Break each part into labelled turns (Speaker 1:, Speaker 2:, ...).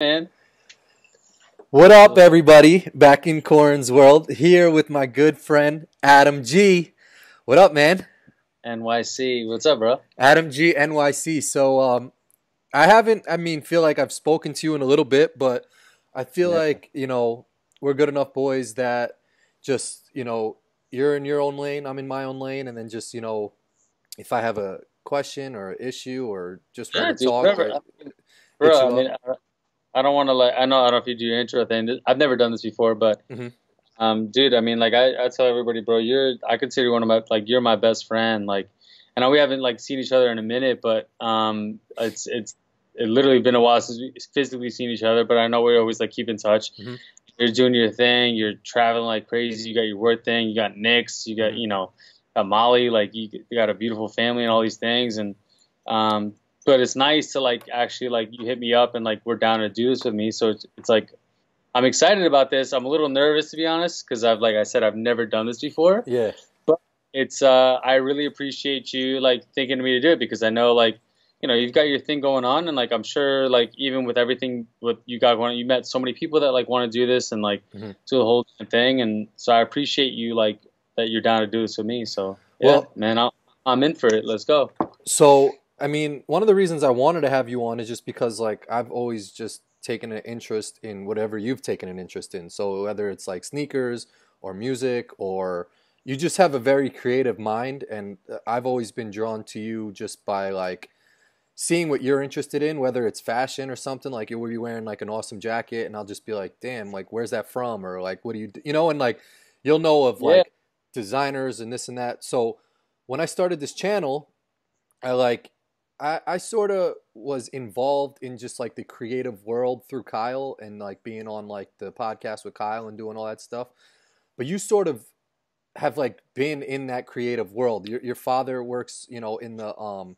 Speaker 1: man.
Speaker 2: What up, everybody? Back in Corin's world, here with my good friend Adam G. What up, man?
Speaker 1: NYC. What's up, bro?
Speaker 2: Adam G NYC. So, um, I haven't. I mean, feel like I've spoken to you in a little bit, but I feel
Speaker 1: Yeah.
Speaker 2: like you know we're good enough boys that just you know you're in your own lane, I'm in my own lane, and then just you know if I have a question or issue or just
Speaker 1: Yeah,
Speaker 2: want to
Speaker 1: dude,
Speaker 2: talk, or-
Speaker 1: Bro, I mean, I- don't want to like. I know. I don't know if you do your intro thing. I've never done this before, but,
Speaker 2: Mhm.
Speaker 1: um, dude, I mean, like, I, I tell everybody, bro, you're. I consider you one of my like. You're my best friend. Like, I know we haven't like seen each other in a minute, but um, it's it's it literally been a while since we physically seen each other. But I know we always like keep in touch.
Speaker 2: Mhm.
Speaker 1: You're doing your thing. You're traveling like crazy. You got your work thing. You got Knicks. You got
Speaker 2: Mhm.
Speaker 1: you know, got Molly. Like you, you got a beautiful family and all these things and. Um, but it's nice to like actually like you hit me up and like we're down to do this with me. So it's, it's like I'm excited about this. I'm a little nervous to be honest because I've like I said I've never done this before.
Speaker 2: yeah, But
Speaker 1: It's uh I really appreciate you like thinking of me to do it because I know like you know you've got your thing going on and like I'm sure like even with everything what you got going on you met so many people that like want to do this and like
Speaker 2: Mhm.
Speaker 1: do the whole thing and so I appreciate you like that you're down to do this with me. So yeah,
Speaker 2: Well-
Speaker 1: man, I'll, I'm in for it. Let's go.
Speaker 2: So, I mean, one of the reasons I wanted to have you on is just because, like, I've always just taken an interest in whatever you've taken an interest in. So, whether it's like sneakers or music or you just have a very creative mind, and uh, I've always been drawn to you just by like seeing what you're interested in, whether it's fashion or something. Like, you'll be wearing like an awesome jacket, and I'll just be like, damn, like, where's that from? Or like, what do you, do? you know, and like, you'll know of
Speaker 1: Yeah.
Speaker 2: like designers and this and that. So, when I started this channel, I like I, I sort of was involved in just like the creative world through Kyle and like being on like the podcast with Kyle and doing all that stuff. But you sort of have like been in that creative world. Your your father works, you know, in the um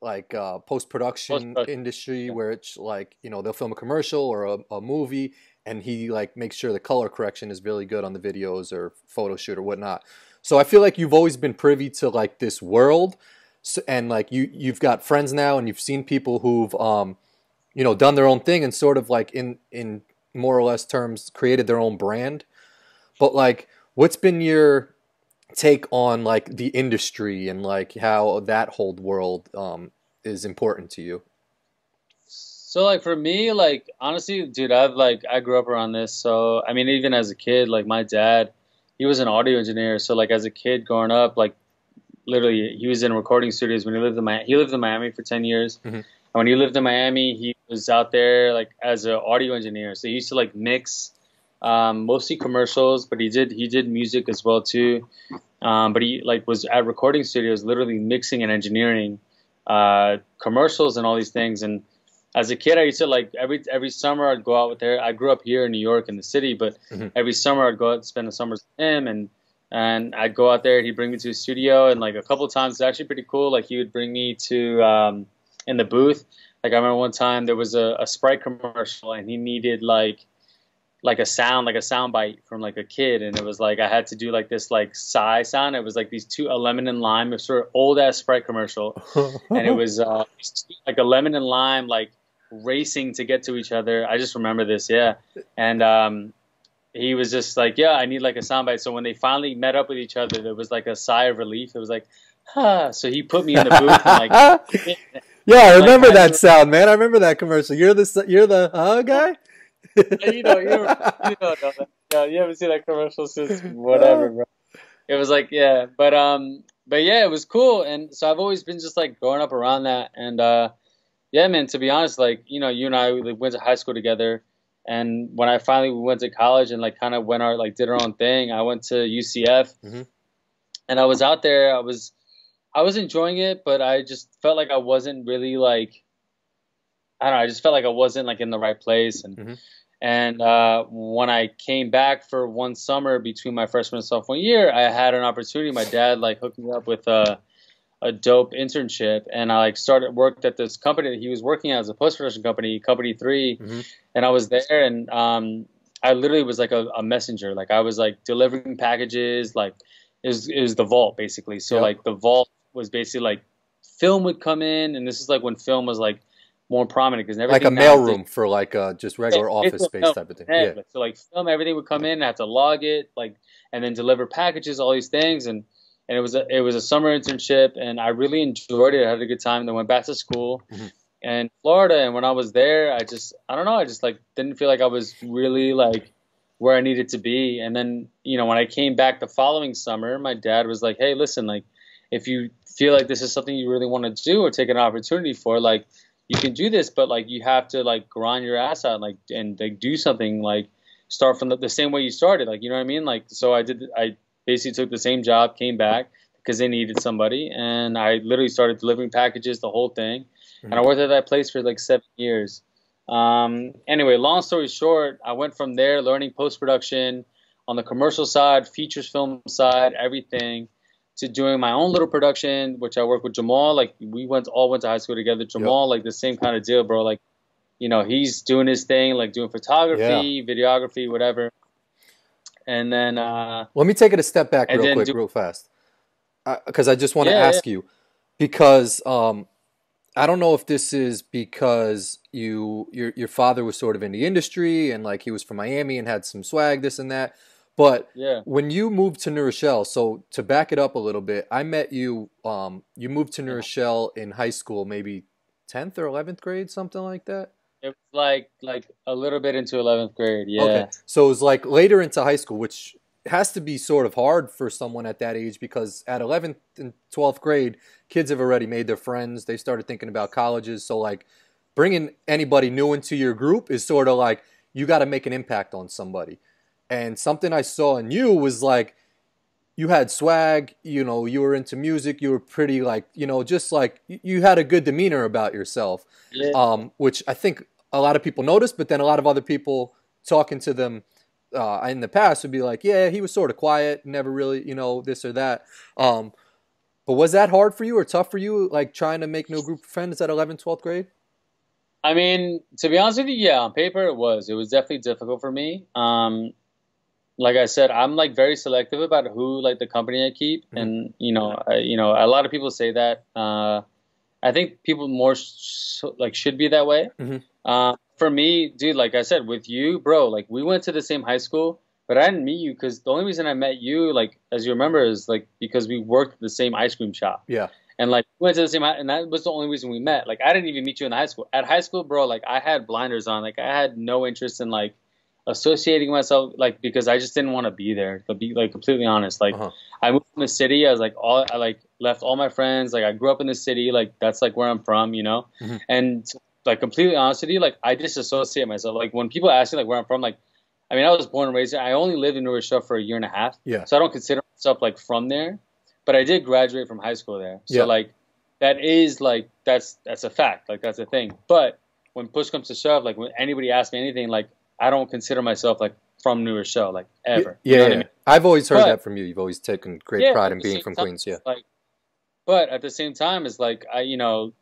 Speaker 2: like uh post production industry
Speaker 1: yeah.
Speaker 2: where it's like, you know, they'll film a commercial or a, a movie and he like makes sure the color correction is really good on the videos or photo shoot or whatnot. So I feel like you've always been privy to like this world and like you you've got friends now and you've seen people who've um you know done their own thing and sort of like in in more or less terms created their own brand but like what's been your take on like the industry and like how that whole world um is important to you
Speaker 1: So like for me, like honestly, dude, I've like I grew up around this. So I mean, even as a kid, like my dad, he was an audio engineer. So like as a kid growing up, like literally, he was in recording studios when he lived in Miami. He lived in Miami for ten years.
Speaker 2: Mhm.
Speaker 1: And when he lived in Miami, he was out there like as an audio engineer. So he used to like mix, um, mostly commercials, but he did he did music as well too. Um, but he like was at recording studios, literally mixing and engineering uh, commercials and all these things. And as a kid, I used to like every every summer I'd go out with there. I grew up here in New York in the city, but
Speaker 2: Mhm.
Speaker 1: every summer I'd go out and spend the summers with him, and and I'd go out there. He'd bring me to his studio, and like a couple of times, it's actually pretty cool. Like he would bring me to um, in the booth. Like I remember one time there was a, a Sprite commercial, and he needed like like a sound, like a sound bite from like a kid, and it was like I had to do like this like sigh sound. It was like these two a lemon and lime, a sort of old ass Sprite commercial, and it was uh, like a lemon and lime like racing to get to each other. I just remember this, yeah. And um, he was just like, yeah, I need like a soundbite. So when they finally met up with each other, there was like a sigh of relief. It was like, ah. So he put me in the booth and like.
Speaker 2: yeah I remember
Speaker 1: I
Speaker 2: that
Speaker 1: do-
Speaker 2: sound man I remember that commercial you're the you're the huh guy
Speaker 1: you know, you know, you know, yeah, you haven't seen that commercial since whatever, bro. It was like, yeah, but um, but yeah, it was cool, and so I've always been just like growing up around that, and uh, yeah, man. To be honest, like you know, you and I we went to high school together, and when I finally went to college and like kind of went our like did our own thing, I went to UCF,
Speaker 2: Mhm.
Speaker 1: and I was out there. I was, I was enjoying it, but I just felt like I wasn't really like. I don't know. I just felt like I wasn't like in the right place, and
Speaker 2: Mhm.
Speaker 1: and uh, when I came back for one summer between my freshman and sophomore year, I had an opportunity. My dad like hooked me up with a a dope internship, and I like started worked at this company that he was working at as a post production company, Company 3
Speaker 2: Mhm.
Speaker 1: and I was there, and um, I literally was like a, a messenger. Like I was like delivering packages, like it was, it was the vault basically. So
Speaker 2: Yeah.
Speaker 1: like the vault was basically like film would come in, and this is like when film was like more prominent because
Speaker 2: like a mailroom for like uh, just regular yeah, office space type of thing. Yeah.
Speaker 1: So like film everything would come in, I have to log it, like and then deliver packages, all these things, and and it was a it was a summer internship, and I really enjoyed it. I had a good time. Then went back to school. Mm-hmm. And Florida, and when I was there, I just I don't know, I just like didn't feel like I was really like where I needed to be. And then, you know, when I came back the following summer, my dad was like, "Hey, listen, like if you feel like this is something you really want to do or take an opportunity for, like you can do this, but like you have to like grind your ass out, like and like do something, like start from the, the same way you started, like you know what I mean? Like so, I did. I basically took the same job, came back because they needed somebody, and I literally started delivering packages, the whole thing. Mm-hmm. And I worked at that place for like seven years. Um, anyway, long story short, I went from there learning post production on the commercial side, features film side, everything, to doing my own little production, which I work with Jamal. Like we went all went to high school together. Jamal, yep. like the same kind of deal, bro. Like, you know, he's doing his thing, like doing photography, yeah. videography, whatever. And then uh,
Speaker 2: let me take it a step back real quick, do- real fast, because uh, I just want to yeah, ask yeah. you because um, I don't know if this is because you your your father was sort of in the industry and like he was from Miami and had some swag, this and that. But
Speaker 1: yeah.
Speaker 2: when you moved to New Rochelle, so to back it up a little bit, I met you. Um, you moved to New Rochelle in high school, maybe tenth or eleventh grade, something like that.
Speaker 1: It was like like a little bit into eleventh grade, yeah.
Speaker 2: Okay, so it was like later into high school, which has to be sort of hard for someone at that age because at 11th and 12th grade, kids have already made their friends. They started thinking about colleges. So, like, bringing anybody new into your group is sort of like you got to make an impact on somebody. And something I saw in you was like, you had swag, you know, you were into music, you were pretty like, you know, just like you had a good demeanor about yourself, yeah. um, which I think a lot of people noticed, but then a lot of other people talking to them uh, in the past would be like, yeah, he was sort of quiet, never really, you know, this or that. Um, but was that hard for you or tough for you, like trying to make new group of friends at 11th, 12th grade?
Speaker 1: I mean, to be honest with you, yeah, on paper it was. It was definitely difficult for me. Um, like I said, I'm like very selective about who like the company I keep, mm-hmm. and you know, I, you know, a lot of people say that. Uh, I think people more sh- like should be that way. Mm-hmm. Uh, for me, dude, like I said, with you, bro, like we went to the same high school, but I didn't meet you because the only reason I met you, like as you remember, is like because we worked at the same ice cream shop.
Speaker 2: Yeah.
Speaker 1: And like we went to the same, and that was the only reason we met. Like I didn't even meet you in high school. At high school, bro, like I had blinders on. Like I had no interest in like associating myself, like because I just didn't want to be there. To be like completely honest, like uh-huh. I moved from the city. I was like all I like left all my friends. Like I grew up in the city. Like that's like where I'm from, you know. Mm-hmm. And like completely honest with you, like I disassociate myself. Like when people ask me like where I'm from, like I mean I was born and raised there. I only lived in New Rochelle for a year and a half.
Speaker 2: Yeah.
Speaker 1: So I don't consider myself like from there, but I did graduate from high school there. So yeah. like that is like that's that's a fact. Like that's a thing. But when push comes to shove, like when anybody asks me anything, like I don't consider myself like from New Rochelle, like ever.
Speaker 2: Yeah, you know yeah. I mean? I've always heard but, that from you. You've always taken great yeah, pride in being from
Speaker 1: time,
Speaker 2: Queens. Yeah.
Speaker 1: Like, but at the same time, it's like I, you know,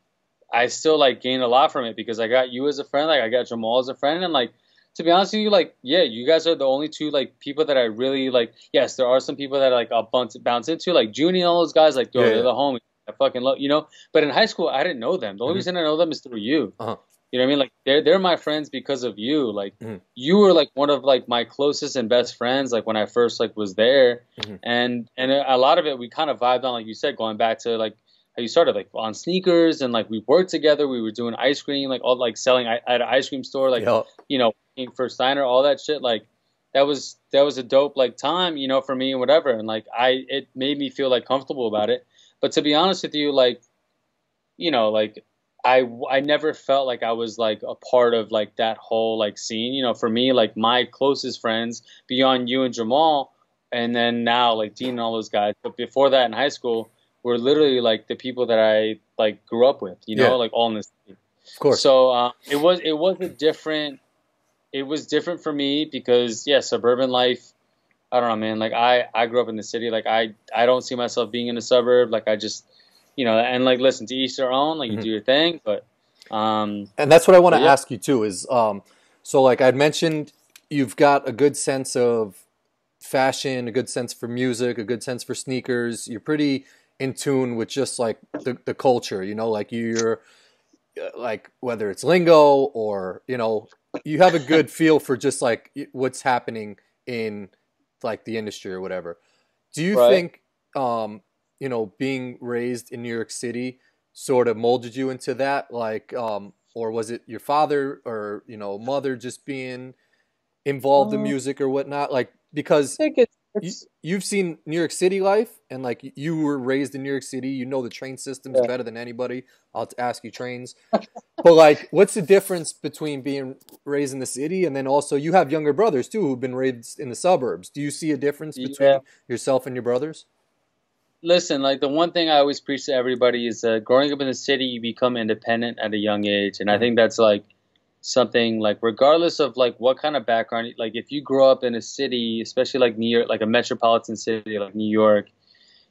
Speaker 1: I still like gained a lot from it because I got you as a friend, like I got Jamal as a friend, and like to be honest with you, like yeah, you guys are the only two like people that I really like. Yes, there are some people that like I'll bounce bounce into, like Junie and all those guys, like yo, yeah, they're yeah. the homies. I fucking love you know. But in high school, I didn't know them. The only mm-hmm. reason I know them is through you. Uh-huh. You know what I mean? Like they're they're my friends because of you. Like mm-hmm. you were like one of like my closest and best friends. Like when I first like was there, mm-hmm. and and a lot of it we kind of vibed on, like you said, going back to like how you started like on sneakers and like we worked together. We were doing ice cream, like all like selling at an ice cream store, like yep. you know for Steiner, all that shit. Like that was that was a dope like time, you know, for me and whatever. And like I, it made me feel like comfortable about it. But to be honest with you, like you know, like I I never felt like I was like a part of like that whole like scene. You know, for me, like my closest friends beyond you and Jamal, and then now like Dean and all those guys. But before that in high school were literally like the people that I like grew up with, you know, yeah. like all in this.
Speaker 2: Of course.
Speaker 1: So uh, it was it was a different. It was different for me because yeah, suburban life. I don't know, man. Like I I grew up in the city. Like I I don't see myself being in a suburb. Like I just you know, and like listen to each their own. Like you mm-hmm. do your thing, but um,
Speaker 2: and that's what I want to yeah. ask you too. Is um, so like I'd mentioned, you've got a good sense of fashion, a good sense for music, a good sense for sneakers. You're pretty in tune with just like the, the culture, you know, like you're uh, like whether it's lingo or you know you have a good feel for just like what's happening in like the industry or whatever. Do you right. think um, you know being raised in New York City sort of molded you into that like um, or was it your father or you know mother just being involved in uh, music or whatnot like because you, have seen New York City life, and like you were raised in New York City, you know the train systems yeah. better than anybody. I'll ask you trains, but like, what's the difference between being raised in the city and then also you have younger brothers too who've been raised in the suburbs? Do you see a difference between yeah. yourself and your brothers?
Speaker 1: Listen, like the one thing I always preach to everybody is that growing up in the city, you become independent at a young age, and I mm-hmm. think that's like something like regardless of like what kind of background like if you grow up in a city especially like new york like a metropolitan city like new york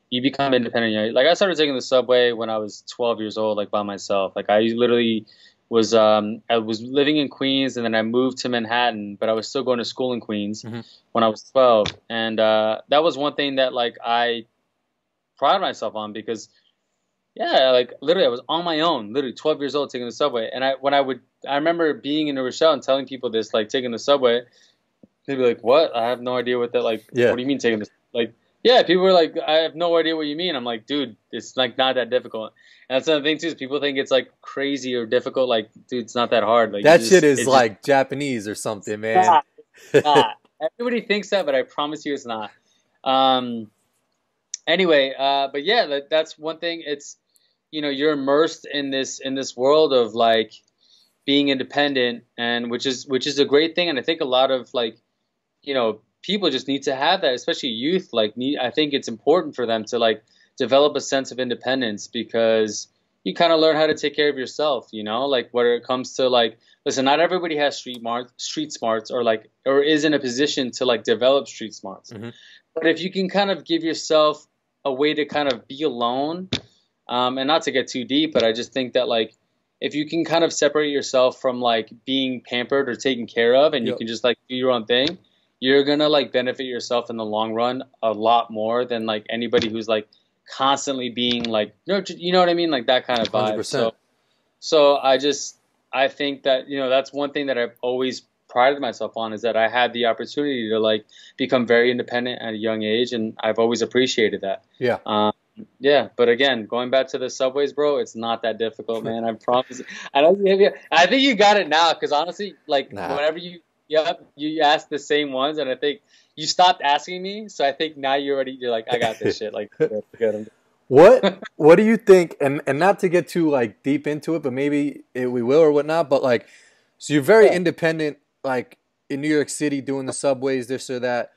Speaker 1: you become independent like i started taking the subway when i was 12 years old like by myself like i literally was um i was living in queens and then i moved to manhattan but i was still going to school in queens mm-hmm. when i was 12 and uh that was one thing that like i pride myself on because yeah, like literally, I was on my own, literally 12 years old, taking the subway. And I, when I would, I remember being in New Rochelle and telling people this, like taking the subway. They'd be like, "What? I have no idea what that like. Yeah. What do you mean taking this? Like, yeah, people were like, I have no idea what you mean. I'm like, dude, it's like not that difficult. And that's another thing too is people think it's like crazy or difficult. Like, dude, it's not that hard. Like
Speaker 2: that just, shit is like just, Japanese or something, man. Not,
Speaker 1: not. Everybody thinks that, but I promise you, it's not. Um. Anyway, uh, but yeah, that, that's one thing. It's you know you're immersed in this in this world of like being independent and which is which is a great thing and i think a lot of like you know people just need to have that especially youth like need i think it's important for them to like develop a sense of independence because you kind of learn how to take care of yourself you know like whether it comes to like listen not everybody has street street smarts or like or is in a position to like develop street smarts mm-hmm. but if you can kind of give yourself a way to kind of be alone um, and not to get too deep, but I just think that like if you can kind of separate yourself from like being pampered or taken care of, and yep. you can just like do your own thing, you're gonna like benefit yourself in the long run a lot more than like anybody who's like constantly being like nurtured. you know what I mean, like that kind of vibe. 100%. So, so I just I think that you know that's one thing that I've always prided myself on is that I had the opportunity to like become very independent at a young age, and I've always appreciated that.
Speaker 2: Yeah.
Speaker 1: Um, yeah, but again, going back to the subways, bro, it's not that difficult, man. I promise. I don't think I think you got it now because honestly, like nah. whenever you yep, you ask the same ones, and I think you stopped asking me, so I think now you already you're like, I got this shit. Like, good, good.
Speaker 2: What What do you think? And and not to get too like deep into it, but maybe it, we will or whatnot. But like, so you're very yeah. independent, like in New York City, doing the subways, this or that.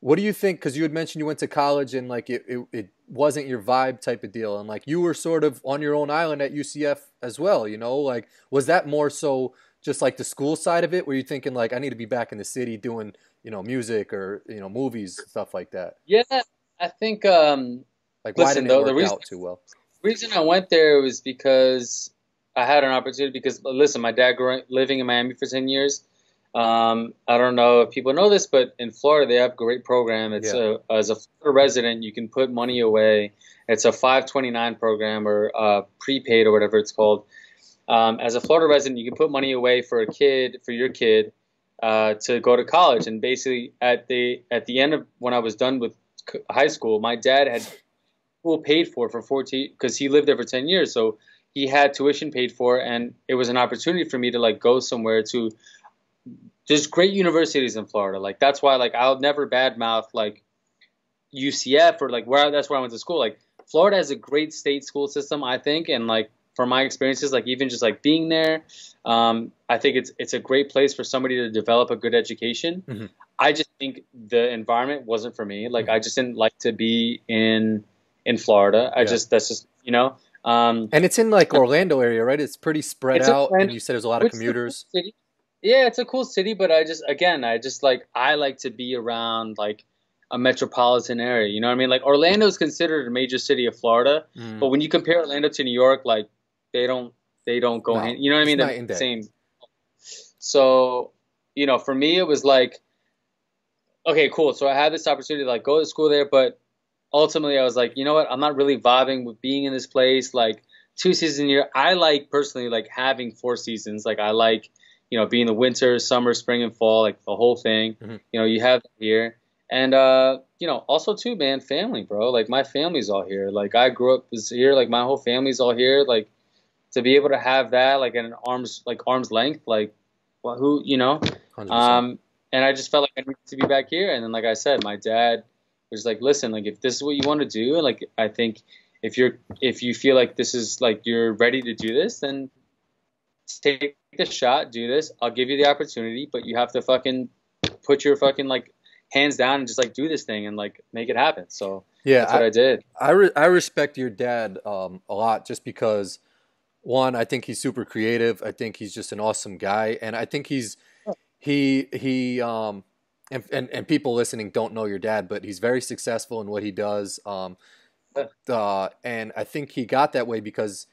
Speaker 2: What do you think? Because you had mentioned you went to college and like it, it, it wasn't your vibe type of deal and like you were sort of on your own island at UCF as well you know like was that more so just like the school side of it were you thinking like I need to be back in the city doing you know music or you know movies stuff like that
Speaker 1: yeah I think um
Speaker 2: like why didn't it work the reason, out too well
Speaker 1: reason I went there was because I had an opportunity because listen my dad grew living in Miami for 10 years um, I don't know if people know this, but in Florida they have a great program. It's yeah. a, as a Florida resident, you can put money away. It's a 529 program or uh, prepaid or whatever it's called. Um, as a Florida resident, you can put money away for a kid, for your kid, uh, to go to college. And basically, at the at the end of when I was done with high school, my dad had school paid for for 14 because he lived there for 10 years. So he had tuition paid for, and it was an opportunity for me to like go somewhere to there's great universities in Florida. Like that's why like I'll never badmouth like UCF or like where that's where I went to school. Like Florida has a great state school system, I think, and like from my experiences, like even just like being there, um, I think it's it's a great place for somebody to develop a good education. Mm-hmm. I just think the environment wasn't for me. Like mm-hmm. I just didn't like to be in in Florida. I yeah. just that's just you know. Um,
Speaker 2: and it's in like Orlando area, right? It's pretty spread it's out, and you said there's a lot of commuters.
Speaker 1: Yeah, it's a cool city, but I just again, I just like I like to be around like a metropolitan area. You know what I mean? Like Orlando is considered a major city of Florida, mm. but when you compare Orlando to New York, like they don't they don't go no, hand, you know what I mean? They're the same. So, you know, for me it was like okay, cool. So I had this opportunity to like go to school there, but ultimately I was like, you know what? I'm not really vibing with being in this place like two seasons a year. I like personally like having four seasons. Like I like you know being the winter, summer, spring, and fall, like the whole thing.
Speaker 2: Mhm.
Speaker 1: You know, you have here, and uh, you know, also too, man, family, bro. Like my family's all here. Like I grew up here. Like my whole family's all here. Like to be able to have that like at an arm's like arm's length, like well, who you know.
Speaker 2: 100%.
Speaker 1: Um, and I just felt like I needed to be back here. And then, like I said, my dad was like, "Listen, like if this is what you want to do, like I think if you're if you feel like this is like you're ready to do this, then take the shot, do this. I'll give you the opportunity, but you have to fucking put your fucking like hands down and just like do this thing and like make it happen." So
Speaker 2: yeah,
Speaker 1: that's what I, did.
Speaker 2: I re- I respect your dad um, a lot just because one, I think he's super creative. I think he's just an awesome guy, and I think he's he he um and and, and people listening don't know your dad, but he's very successful in what he does. Um, uh, and I think he got that way because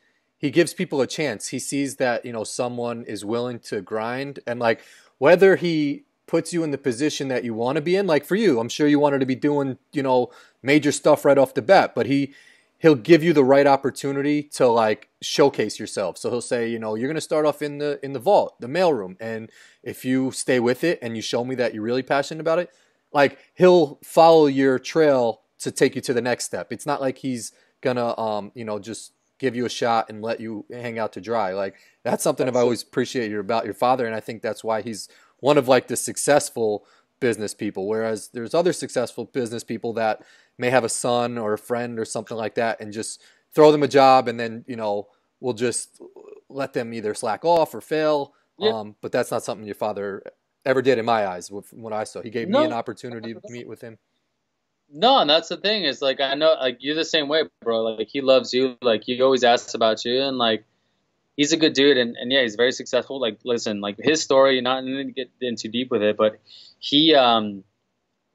Speaker 2: he gives people a chance. He sees that you know someone is willing to grind, and like whether he puts you in the position that you want to be in, like for you, I'm sure you wanted to be doing you know major stuff right off the bat, but he he'll give you the right opportunity to like showcase yourself. So he'll say, you know, you're going to start off in the in the vault, the mailroom, and if you stay with it and you show me that you're really passionate about it, like he'll follow your trail to take you to the next step. It's not like he's gonna um, you know, just give you a shot and let you hang out to dry. Like that's something I've always appreciated about your father and I think that's why he's one of like the successful business people whereas there's other successful business people that may have a son or a friend or something like that and just throw them a job and then you know we'll just let them either slack off or fail
Speaker 1: Yeah.
Speaker 2: um, but that's not something your father ever did in my eyes with what i saw he gave
Speaker 1: No.
Speaker 2: me an opportunity to meet with him
Speaker 1: No, and that's the thing is like I know like you're the same way, bro. Like he loves you. Like he always asks about you, and like he's a good dude, and, and yeah, he's very successful. Like listen, like his story, not to get in too deep with it, but he um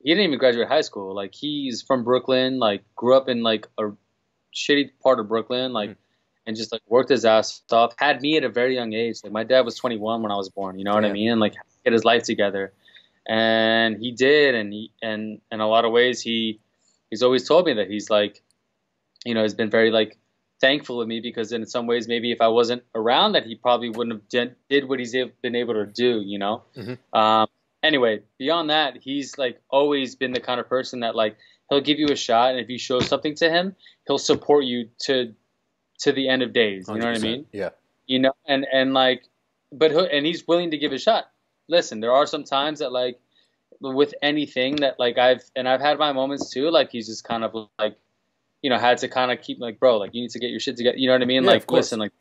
Speaker 1: he didn't even graduate high school. Like he's from Brooklyn, like grew up in like a shitty part of Brooklyn, like.
Speaker 2: Mhm.
Speaker 1: And just like worked his ass off. Had me at a very young age. Like my dad was 21 when I was born. You know what I mean? Like get his life together and he did and he and in a lot of ways he he's always told me that he's like you know he's been very like thankful of me because in some ways maybe if I wasn't around that he probably wouldn't have did, did what he's been able to do you know?
Speaker 2: Mhm.
Speaker 1: um, anyway beyond that he's like always been the kind of person that like he'll give you a shot and if you show something to him he'll support you to to the end of days you know what I mean?
Speaker 2: Yeah.
Speaker 1: You know and and like but and he's willing to give a shot listen there are some times that like with anything that like i've and i've had my moments too like he's just kind of like you know had to kind of keep like bro like you need to get your shit together you know what i mean?
Speaker 2: Yeah,
Speaker 1: like listen like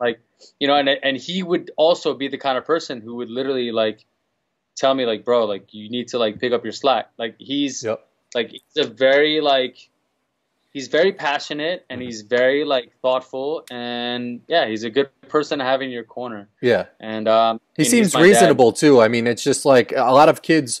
Speaker 1: like you know and and he would also be the kind of person who would literally like tell me like bro like you need to like pick up your slack. Like he's
Speaker 2: yep.
Speaker 1: like he's a very like he's very passionate and
Speaker 2: Mhm.
Speaker 1: he's very like thoughtful and yeah he's a good person to have in your corner
Speaker 2: yeah
Speaker 1: and um
Speaker 2: He
Speaker 1: and
Speaker 2: seems
Speaker 1: my dad.
Speaker 2: reasonable too. I mean, it's just like a lot of kids,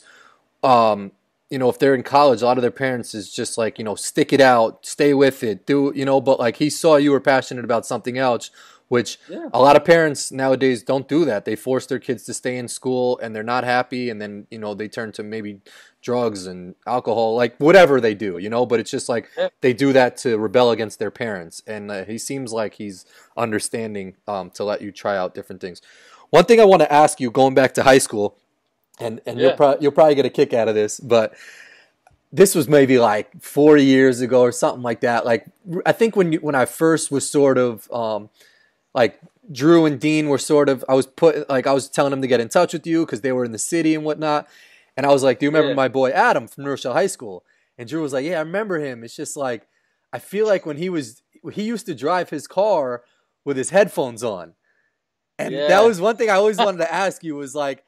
Speaker 2: um, you know, if they're in college, a lot of their parents is just like, you know, stick it out, stay with it, do, you know, but like he saw you were passionate about something else, which
Speaker 1: Yeah.
Speaker 2: a lot of parents nowadays don't do that. They force their kids to stay in school and they're not happy. And then, you know, they turn to maybe drugs and alcohol, like whatever they do, you know, but it's just like
Speaker 1: Yeah.
Speaker 2: they do that to rebel against their parents. And uh, he seems like he's understanding um, to let you try out different things. One thing I want to ask you, going back to high school, and and you'll
Speaker 1: Yeah.
Speaker 2: probably you'll probably get a kick out of this, but this was maybe like four years ago or something like that. Like I think when you, when I first was sort of um, like Drew and Dean were sort of I was put like I was telling them to get in touch with you because they were in the city and whatnot, and I was like, "Do you remember
Speaker 1: Yeah.
Speaker 2: my boy Adam from New Rochelle High School?" And Drew was like, "Yeah, I remember him." It's just like I feel like when he was he used to drive his car with his headphones on. And that was one thing I always wanted to ask you was like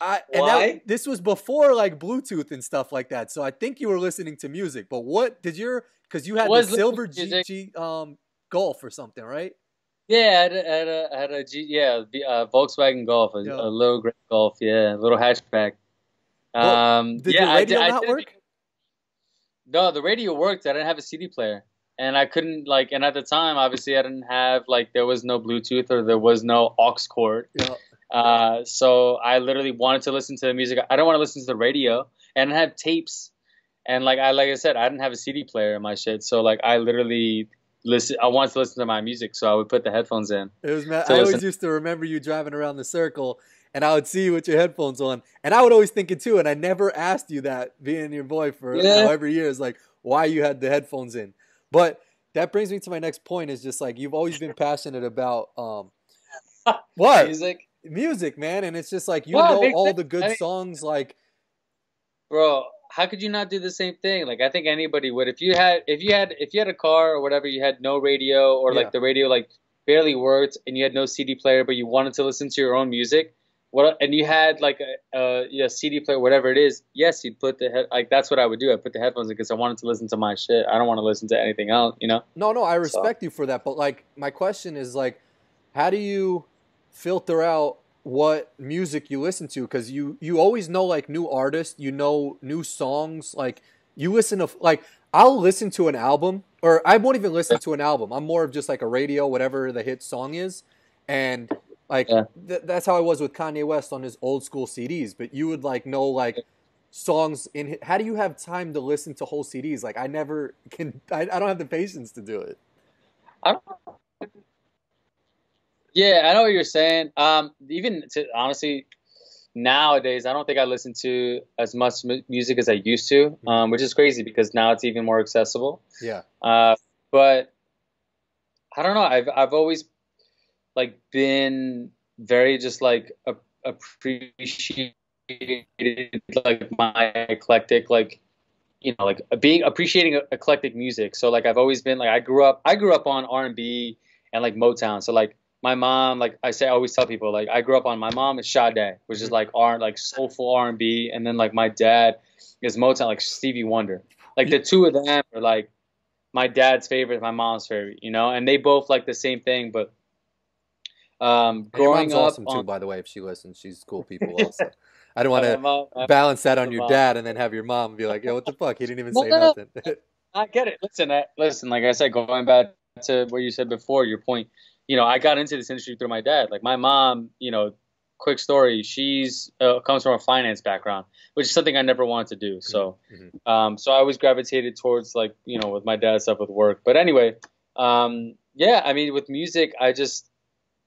Speaker 2: I and that,
Speaker 1: Why?
Speaker 2: this was before like Bluetooth and stuff like that. So I think you were listening to music. But what did your cuz you had the
Speaker 1: Was listening
Speaker 2: silver
Speaker 1: music.
Speaker 2: GG um Golf or something, right?
Speaker 1: Yeah I had a, had a, I had a G, yeah the uh, Volkswagen Golf a,
Speaker 2: Yeah.
Speaker 1: a little gray Golf yeah a little hatchback
Speaker 2: Well,
Speaker 1: um
Speaker 2: did
Speaker 1: yeah
Speaker 2: the
Speaker 1: I
Speaker 2: radio
Speaker 1: did- I
Speaker 2: not
Speaker 1: did
Speaker 2: work?
Speaker 1: no the radio worked I didn't have a CD player and I couldn't like and at the time obviously I didn't have like there was no Bluetooth or there was no aux cord
Speaker 2: Yeah.
Speaker 1: Uh, so I literally wanted to listen to the music. I don't want to listen to the radio, and I have tapes. And like I like I said, I didn't have a CD player in my shit. So like I literally listen. I wanted to listen to my music, so I would put the headphones in.
Speaker 2: It was. Mad. I always used to remember you driving around the circle, and I would see you with your headphones on, and I would always think it too. And I never asked you that, being your boy for yeah. however years, like why you had the headphones in. But that brings me to my next point. Is just like you've always been passionate about um, what
Speaker 1: music,
Speaker 2: music, man, and it's just like you well, know all the good I mean, songs, like
Speaker 1: bro how could you not do the same thing? Like I think anybody would. If you had if you had if you had a car or whatever, you had no radio or like yeah. the radio like barely worked and you had no CD player, but you wanted to listen to your own music. What and you had like a, a, CD player, whatever it is. Yes, you'd put the head like that's what I would do. I put the headphones in because I wanted to listen to my shit. I don't want to listen to anything else. You know?
Speaker 2: No, no, I respect so. you for that. But like my question is like, how do you filter out what music you listen to because you you always know like new artists you know new songs like you listen to like i'll listen to an album or i won't even listen to an album. I'm more of just like a radio whatever the hit song is. And like yeah. th- that's how i was with kanye west on his old school cds but you would like know like songs in how do you have time to listen to whole cds like i never can i, I don't have the patience to do it.
Speaker 1: I don't yeah, I know what you're saying. Um, even to, honestly, nowadays, I don't think I listen to as much music as I used to, mm-hmm. um, which is crazy because now it's even more accessible.
Speaker 2: Yeah.
Speaker 1: Uh, but I don't know. I've I've always like been very just like a, appreciated like my eclectic like you know like being appreciating eclectic music. So like I've always been like I grew up I grew up on R and B and like Motown. So like my mom, like I say, I always tell people, like I grew up on my mom is Sade, which is like R, like soulful R and B, and then like my dad is Motown, like Stevie Wonder. Like the two of them are like my dad's favorite, my mom's favorite, you know, and they both like the same thing. But um, growing
Speaker 2: your mom's up, awesome on, too, by the way, if she listens, she's cool people also. I don't want to balance that on your dad and then have your mom be like, "Yo, what the fuck? He didn't even say nothing."
Speaker 1: I get it. Listen, I, listen. Like I said, going back to what you said before, your point you know, I got into this industry through my dad. Like my mom, you know, quick story, she's uh, comes from a finance background, which is something I never wanted to do. So, mm-hmm. um, so I always gravitated towards like you know with my dad stuff with work. But anyway, um, yeah, I mean with music, I just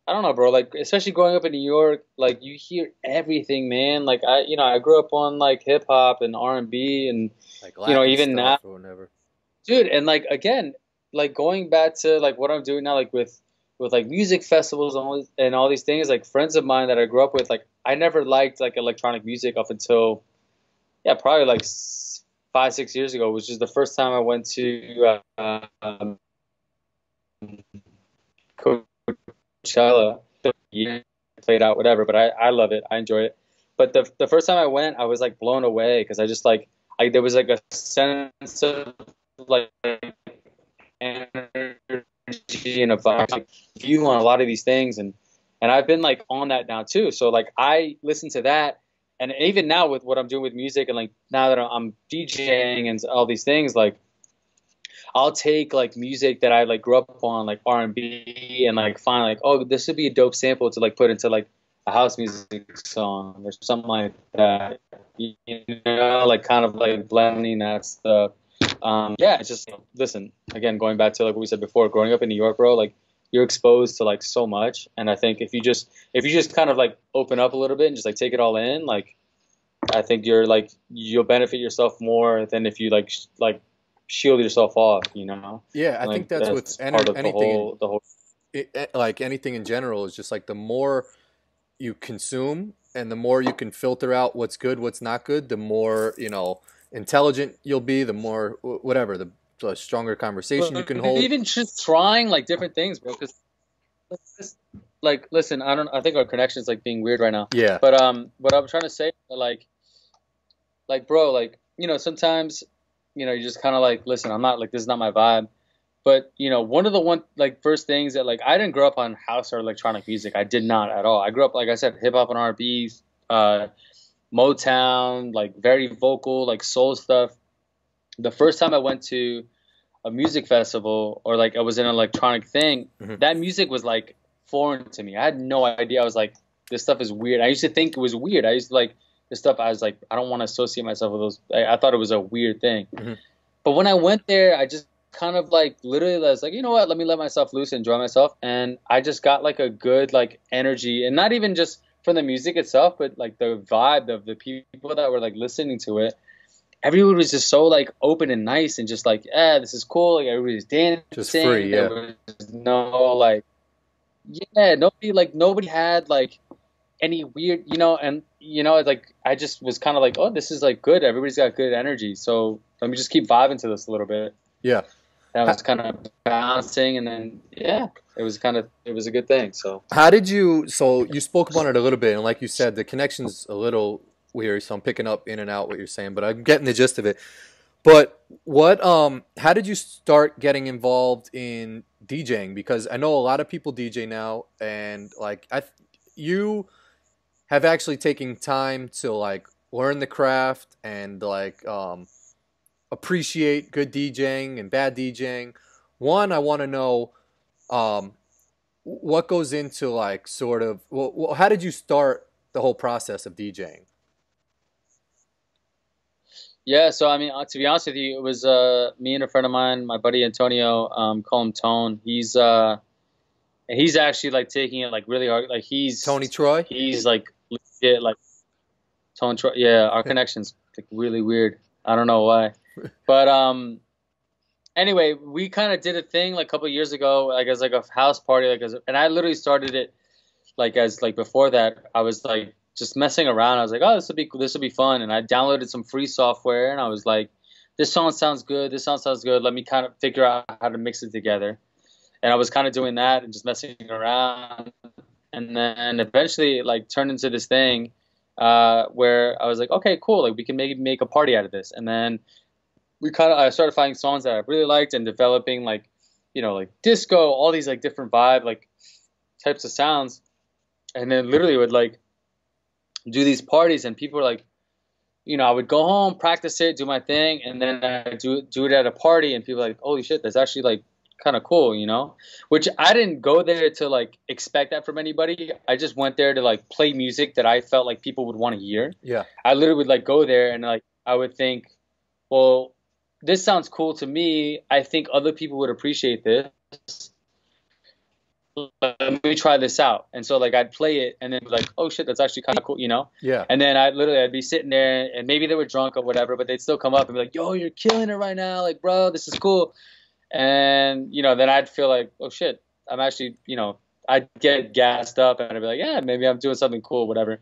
Speaker 1: I don't know, bro. Like especially growing up in New York, like you hear everything, man. Like I, you know, I grew up on like hip hop and R and B, and like you know even now, dude. And like again, like going back to like what I'm doing now, like with with like music festivals and all, and all these things like friends of mine that i grew up with like i never liked like electronic music up until yeah probably like five six years ago which is the first time i went to uh, um, coachella. Played out whatever but i i love it. I enjoy it. But the, the first time i went i was like blown away because i just like I, there was like a sense of like energy and a like, view on a lot of these things, and and I've been like on that now too. So like I listen to that, and even now with what I'm doing with music, and like now that I'm DJing and all these things, like I'll take like music that I like grew up on, like R and B, and like find like oh this would be a dope sample to like put into like a house music song or something like that. You know, like kind of like blending that stuff um, yeah, it's just listen again. Going back to like what we said before, growing up in New York, bro, like you're exposed to like so much, and I think if you just if you just kind of like open up a little bit and just like take it all in, like I think you're like you'll benefit yourself more than if you like sh- like shield yourself off, you know.
Speaker 2: Yeah, I think that's, that's with any, anything. The whole, the whole... It, like anything in general is just like the more you consume and the more you can filter out what's good, what's not good, the more you know intelligent you'll be, the more whatever, the, the stronger conversation well, you can hold.
Speaker 1: Even just trying like different things, bro. Because like, listen, I don't. I think our connection is like being weird right now.
Speaker 2: Yeah.
Speaker 1: But um, what I'm trying to say, like, like, bro, like, you know, sometimes, you know, you just kind of like, listen, I'm not like this is not my vibe. But you know, one of the one like first things that like I didn't grow up on house or electronic music. I did not at all. I grew up like I said, hip hop and R&B, uh, Motown, like very vocal, like soul stuff. The first time I went to a music festival or like I was in an electronic thing, mm-hmm. that music was like foreign to me. I had no idea. I was like, this stuff is weird. I used to think it was weird. I used to like this stuff. I was like, I don't want to associate myself with those. I, I thought it was a weird thing. Mm-hmm. But when I went there, I just kind of like literally was like, you know what, let me let myself loose, and enjoy myself, and I just got like a good like energy, and not even just from the music itself, but like the vibe of the people that were like listening to it. Everyone was just so like open and nice, and just like, eh, this is cool. Like everybody's dancing,
Speaker 2: Just free, yeah.
Speaker 1: There was no like, yeah, nobody like nobody had like any weird, you know, and you know, like I just was kind of like, oh, this is like good. Everybody's got good energy, so let me just keep vibing to this a little bit.
Speaker 2: Yeah.
Speaker 1: That was kind of bouncing, and then yeah, it was kind of it was a good thing. So
Speaker 2: How did you? So you spoke about it a little bit, and like you said, the connection's a little weird. So I'm picking up in and out what you're saying, but I'm getting the gist of it. But what? Um, how did you start getting involved in DJing? Because I know a lot of people DJ now, and like I, you have actually taken time to like learn the craft and like um, appreciate good DJing and bad DJing. One, I want to know um, what goes into like sort of well, well, how did you start the whole process of DJing?
Speaker 1: yeah, so I mean, uh, to be honest with you, it was uh, me and a friend of mine, my buddy Antonio, um, call him Tone. He's uh, he's actually like taking it like really hard. Like he's
Speaker 2: Tony Troy?
Speaker 1: He's like legit like Tone Troy. Yeah, our connection's like really weird. I don't know why, but um, anyway, we kind of did a thing like a couple years ago, like as like a house party, like as, and I literally started it like as like before that. I was like just messing around. I was like, oh, this will be this will be fun, and I downloaded some free software, and I was like, this song sounds good. This song sounds good. Let me kind of figure out how to mix it together. And I was kind of doing that and just messing around, and then eventually it, like turned into this thing uh, where I was like, okay, cool. Like we can maybe make a party out of this, and then we kind of I started finding songs that I really liked and developing like you know like disco, all these like different vibe like types of sounds, and then literally would like do these parties and people were like you know I would go home practice it do my thing and then I do do it at a party and people were like holy shit that's actually like kind of cool you know? Which I didn't go there to like expect that from anybody. I just went there to like play music that I felt like people would want to hear.
Speaker 2: Yeah.
Speaker 1: I literally would like go there and like I would think, well, this sounds cool to me. I think other people would appreciate this. Let me try this out. And so like I'd play it and then be like, oh shit, that's actually kind of cool, you know?
Speaker 2: Yeah.
Speaker 1: And then I literally I'd be sitting there and maybe they were drunk or whatever, but they'd still come up and be like, yo, you're killing it right now, like bro, this is cool. And you know, then I'd feel like, oh shit, I'm actually, you know, I'd get gassed up and I'd be like, yeah, maybe I'm doing something cool, whatever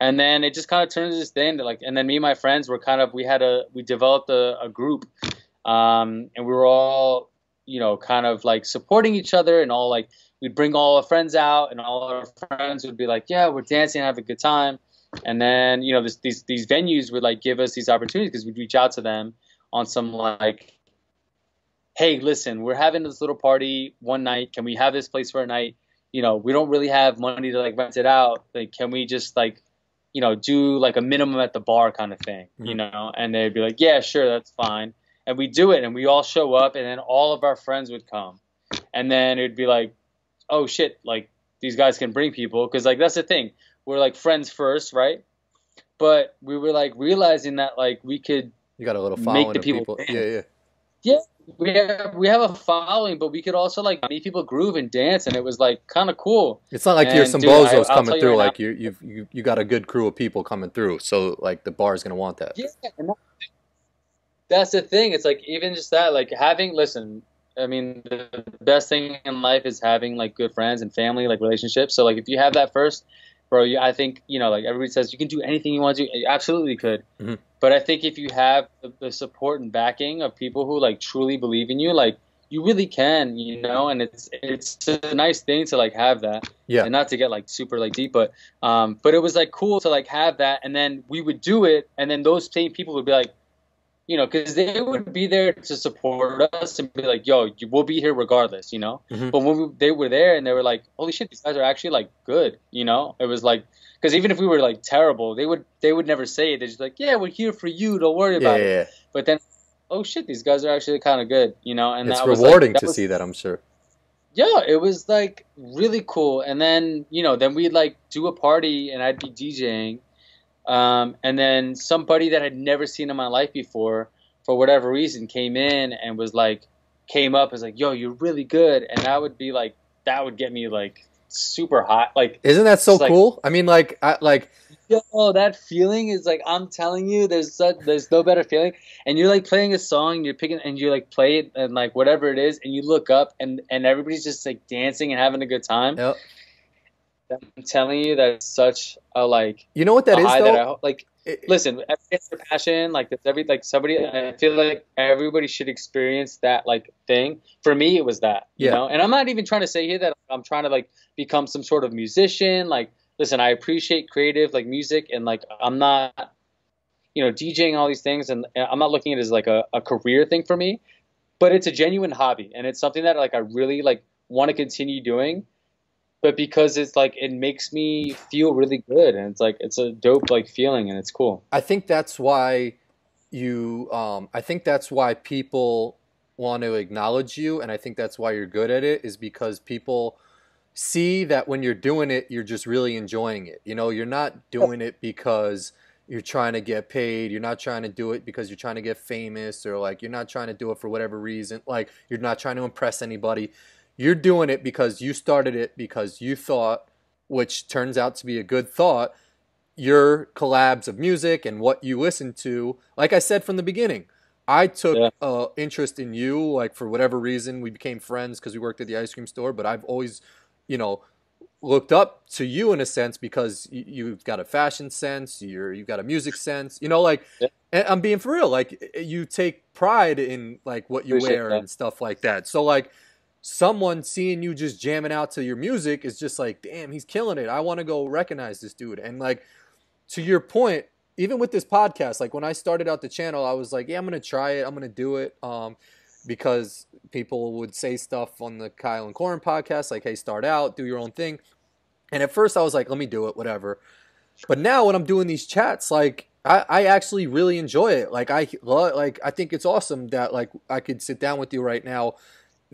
Speaker 1: and then it just kind of into this thing like and then me and my friends were kind of we had a we developed a, a group um, and we were all you know kind of like supporting each other and all like we'd bring all our friends out and all our friends would be like yeah we're dancing have a good time. And then you know this, these these venues would like give us these opportunities because we'd reach out to them on some like hey listen we're having this little party one night. Can we have this place for a night? You know we don't really have money to like rent it out. Like can we just like you know, do like a minimum at the bar kind of thing, you
Speaker 2: Mhm.
Speaker 1: know, and they'd be like, yeah, sure, that's fine. And we do it and we all show up and then all of our friends would come. And then it'd be like, oh shit, like these guys can bring people. Cause like that's the thing. We're like friends first, right? But we were like realizing that like we could,
Speaker 2: You got a little
Speaker 1: Make
Speaker 2: following
Speaker 1: the
Speaker 2: of
Speaker 1: people
Speaker 2: people.
Speaker 1: dance.
Speaker 2: Yeah, yeah.
Speaker 1: We have, we have a following, but we could also like make people groove and dance. And it was like kind of cool.
Speaker 2: It's not like you're some
Speaker 1: dude,
Speaker 2: bozos
Speaker 1: tell
Speaker 2: coming
Speaker 1: you
Speaker 2: through.
Speaker 1: right now-
Speaker 2: like you, you've you, you got a good crew of people coming through. So like the bar is gonna want that.
Speaker 1: Yeah, that's the thing. It's like even just that, like having. Listen, I mean, the best thing in life is having like good friends and family, like relationships. So like if you have that first, bro, you, I think you know, like everybody says, you can do anything you want to do. You absolutely could.
Speaker 2: Mhm.
Speaker 1: But I think if you have the, the support and backing of people who like truly believe in you, like you really can, you know. And it's it's a nice thing to like have that
Speaker 2: Yeah.
Speaker 1: and not to get like super like deep, but um, but it was like cool to like have that, and then we would do it, and then those same people would be like, you know, because they would be there to support us and be like, yo, we'll be here regardless, you know.
Speaker 2: Mhm.
Speaker 1: But when we, they were there and they were like, holy shit, these guys are actually like good, you know. It was like because even if we were like terrible, they would they would never say it. They're just like, yeah, we're here for you, don't worry about
Speaker 2: yeah,
Speaker 1: it.
Speaker 2: yeah.
Speaker 1: But then, oh shit, these guys are actually kind of good, you know. And
Speaker 2: It's
Speaker 1: that was, like-
Speaker 2: rewarding
Speaker 1: that
Speaker 2: to
Speaker 1: was-
Speaker 2: see that. I'm sure.
Speaker 1: yeah, it was like really cool. And then, you know, then we'd like do a party and I'd be DJing. Um, and then somebody that I'd never seen in my life before, for whatever reason, came in and was like, came up as like, "Yo, you're really good," and that would be like that would get me like super hot. Like,
Speaker 2: isn't that so
Speaker 1: like,
Speaker 2: cool? I mean, like, I, like,
Speaker 1: yo, that feeling is like I'm telling you, there's such, there's no better feeling. And you're like playing a song, and you're picking, and you like play it, and like whatever it is, and you look up, and and everybody's just like dancing and having a good time.
Speaker 2: Yep.
Speaker 1: I'm telling you, that's such a like.
Speaker 2: You know what that is though.
Speaker 1: That I, like, it, listen, it's their passion. Like, there's every like somebody. I feel like everybody should experience that like thing. For me, it was that. You
Speaker 2: Yeah.
Speaker 1: know, and I'm not even trying to say here that I'm trying to like become some sort of musician. Like, listen, I appreciate creative like music, and like I'm not, you know, DJing all these things, and I'm not looking at it as like a, a career thing for me. But it's a genuine hobby, and it's something that like I really like want to continue doing but because it's like it makes me feel really good and it's like it's a dope like feeling and it's cool
Speaker 2: I think that's why you. Um, I think that's why people want to acknowledge you, and I think that's why you're good at it. Is because people see that when you're doing it, you're just really enjoying it. You know, you're not doing it because you're trying to get paid. You're not trying to do it because you're trying to get famous, or like you're not trying to do it for whatever reason. Like you're not trying to impress anybody. You're doing it because you started it because you thought, which turns out to be a good thought, your collabs of music and what you listen to. Like I said from the beginning, I took
Speaker 1: Yeah.
Speaker 2: uh, interest in you. Like for whatever reason, we became friends because we worked at the ice cream store. But I've always, you know, looked up to you in a sense because y- you've got a fashion sense. You're you've got a music sense. You know, like
Speaker 1: Yeah.
Speaker 2: and I'm being for real. Like you take pride in like what you
Speaker 1: Appreciate
Speaker 2: wear
Speaker 1: that.
Speaker 2: and stuff like that. So like someone seeing you just jamming out to your music is just like, damn, he's killing it. I want to go recognize this dude. And like to your point, even with this podcast, like when I started out the channel, I was like, yeah, I'm gonna try it. I'm gonna do it. Um, because people would say stuff on the Kyle and Corin podcast, like, hey, start out, do your own thing. And at first I was like, let me do it, whatever. But now when I'm doing these chats, like I, I actually really enjoy it. Like I lo- like I think it's awesome that like I could sit down with you right now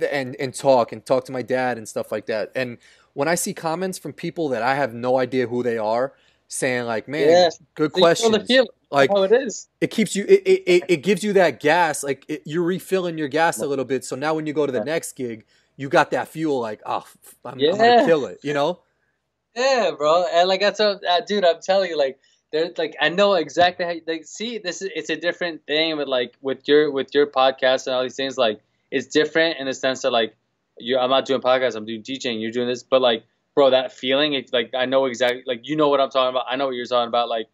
Speaker 2: and and talk and talk to my dad and stuff like that. And when I see comments from people that I have no idea who they are saying like, man,
Speaker 1: Yeah.
Speaker 2: good
Speaker 1: So you feel the
Speaker 2: questions.
Speaker 1: feeling,
Speaker 2: Like
Speaker 1: how it is
Speaker 2: it keeps you it, it, it, gives you that gas like it, you're refilling your gas a little bit so now when you go to the
Speaker 1: Yeah.
Speaker 2: next gig you got that fuel like oh I'm, I'm gonna kill it you know
Speaker 1: yeah bro and like that's what uh, dude i'm telling you like there's like i know exactly how like see this is it's a different thing with like with your with your podcast and all these things like it's different in the sense that like you i'm not doing podcasts i'm doing djing you're doing this but like bro that feeling it's like i know exactly like you know what i'm talking about i know what you're talking about like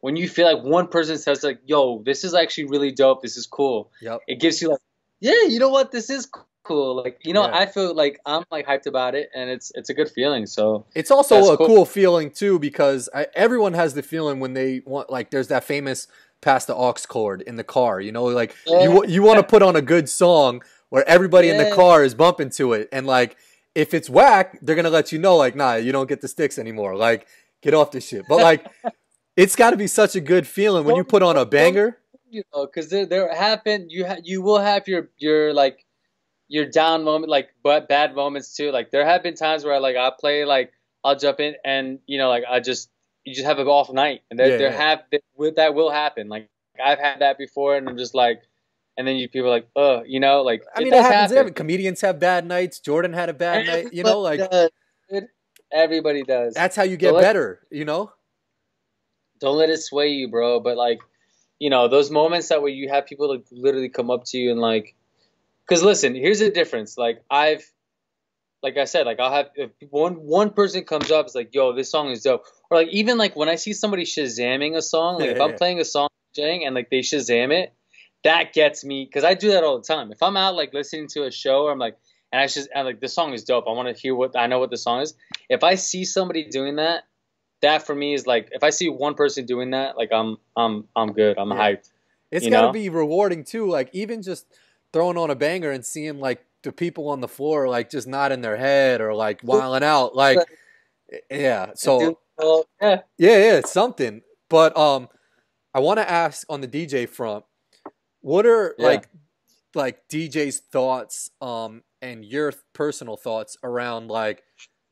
Speaker 1: when you feel like one person says like yo this is actually really dope this is cool
Speaker 2: yep
Speaker 1: it gives you like yeah you know what this is cool like you know
Speaker 2: Yeah.
Speaker 1: i feel like i'm like hyped about it and it's it's a good feeling so
Speaker 2: it's also a
Speaker 1: cool.
Speaker 2: cool. feeling too because I, everyone has the feeling when they want like there's that famous pass the aux cord in the car you know like
Speaker 1: Yeah.
Speaker 2: you you want to put on a good song where everybody in the car is bumping to it and like if it's whack they're gonna let you know like nah you don't get the sticks anymore like get off this shit but like it's got to be such a good feeling when you
Speaker 1: Don't-
Speaker 2: put on a banger
Speaker 1: you know, because there there happen you ha- you will have your your like your down moment, like but bad moments too. Like there have been times where I, like I play like I'll jump in and you know like I just you just have an off night, and there
Speaker 2: Yeah,
Speaker 1: there
Speaker 2: yeah.
Speaker 1: have that will- that will happen. Like I've had that before, and I'm just like, and then you people are like, oh, you know, like
Speaker 2: I mean, it happens.
Speaker 1: happen.
Speaker 2: every comedians have bad nights. Jordan had a bad night. You know, like
Speaker 1: Everybody does, everybody does.
Speaker 2: that's how you get
Speaker 1: let-
Speaker 2: better. You know.
Speaker 1: don't let it sway you, bro. But like, you know, those moments that where you have people like literally come up to you and like, because listen, here's the difference. Like I've, like I said, like I'll have if one one person comes up, it's like, yo, this song is dope. Or like even like when I see somebody shazamming a song, like if I'm playing a song Jang, and like they shazam it, that gets me because I do that all the time. If I'm out like listening to a show, I'm like, and I just and like the song is dope. I want to hear what I know what the song is. If I see somebody doing that, that for me is like if I see one person doing that, like I'm I'm I'm good. I'm
Speaker 2: Yeah.
Speaker 1: hyped.
Speaker 2: It's got to be rewarding too. Like even just throwing on a banger and seeing like the people on the floor like just nodding their head or like wilding out. Like yeah. So
Speaker 1: well, yeah,
Speaker 2: yeah, yeah, it's something. But um, I want to ask on the DJ front, what are
Speaker 1: Yeah.
Speaker 2: like like DJ's thoughts um and your personal thoughts around like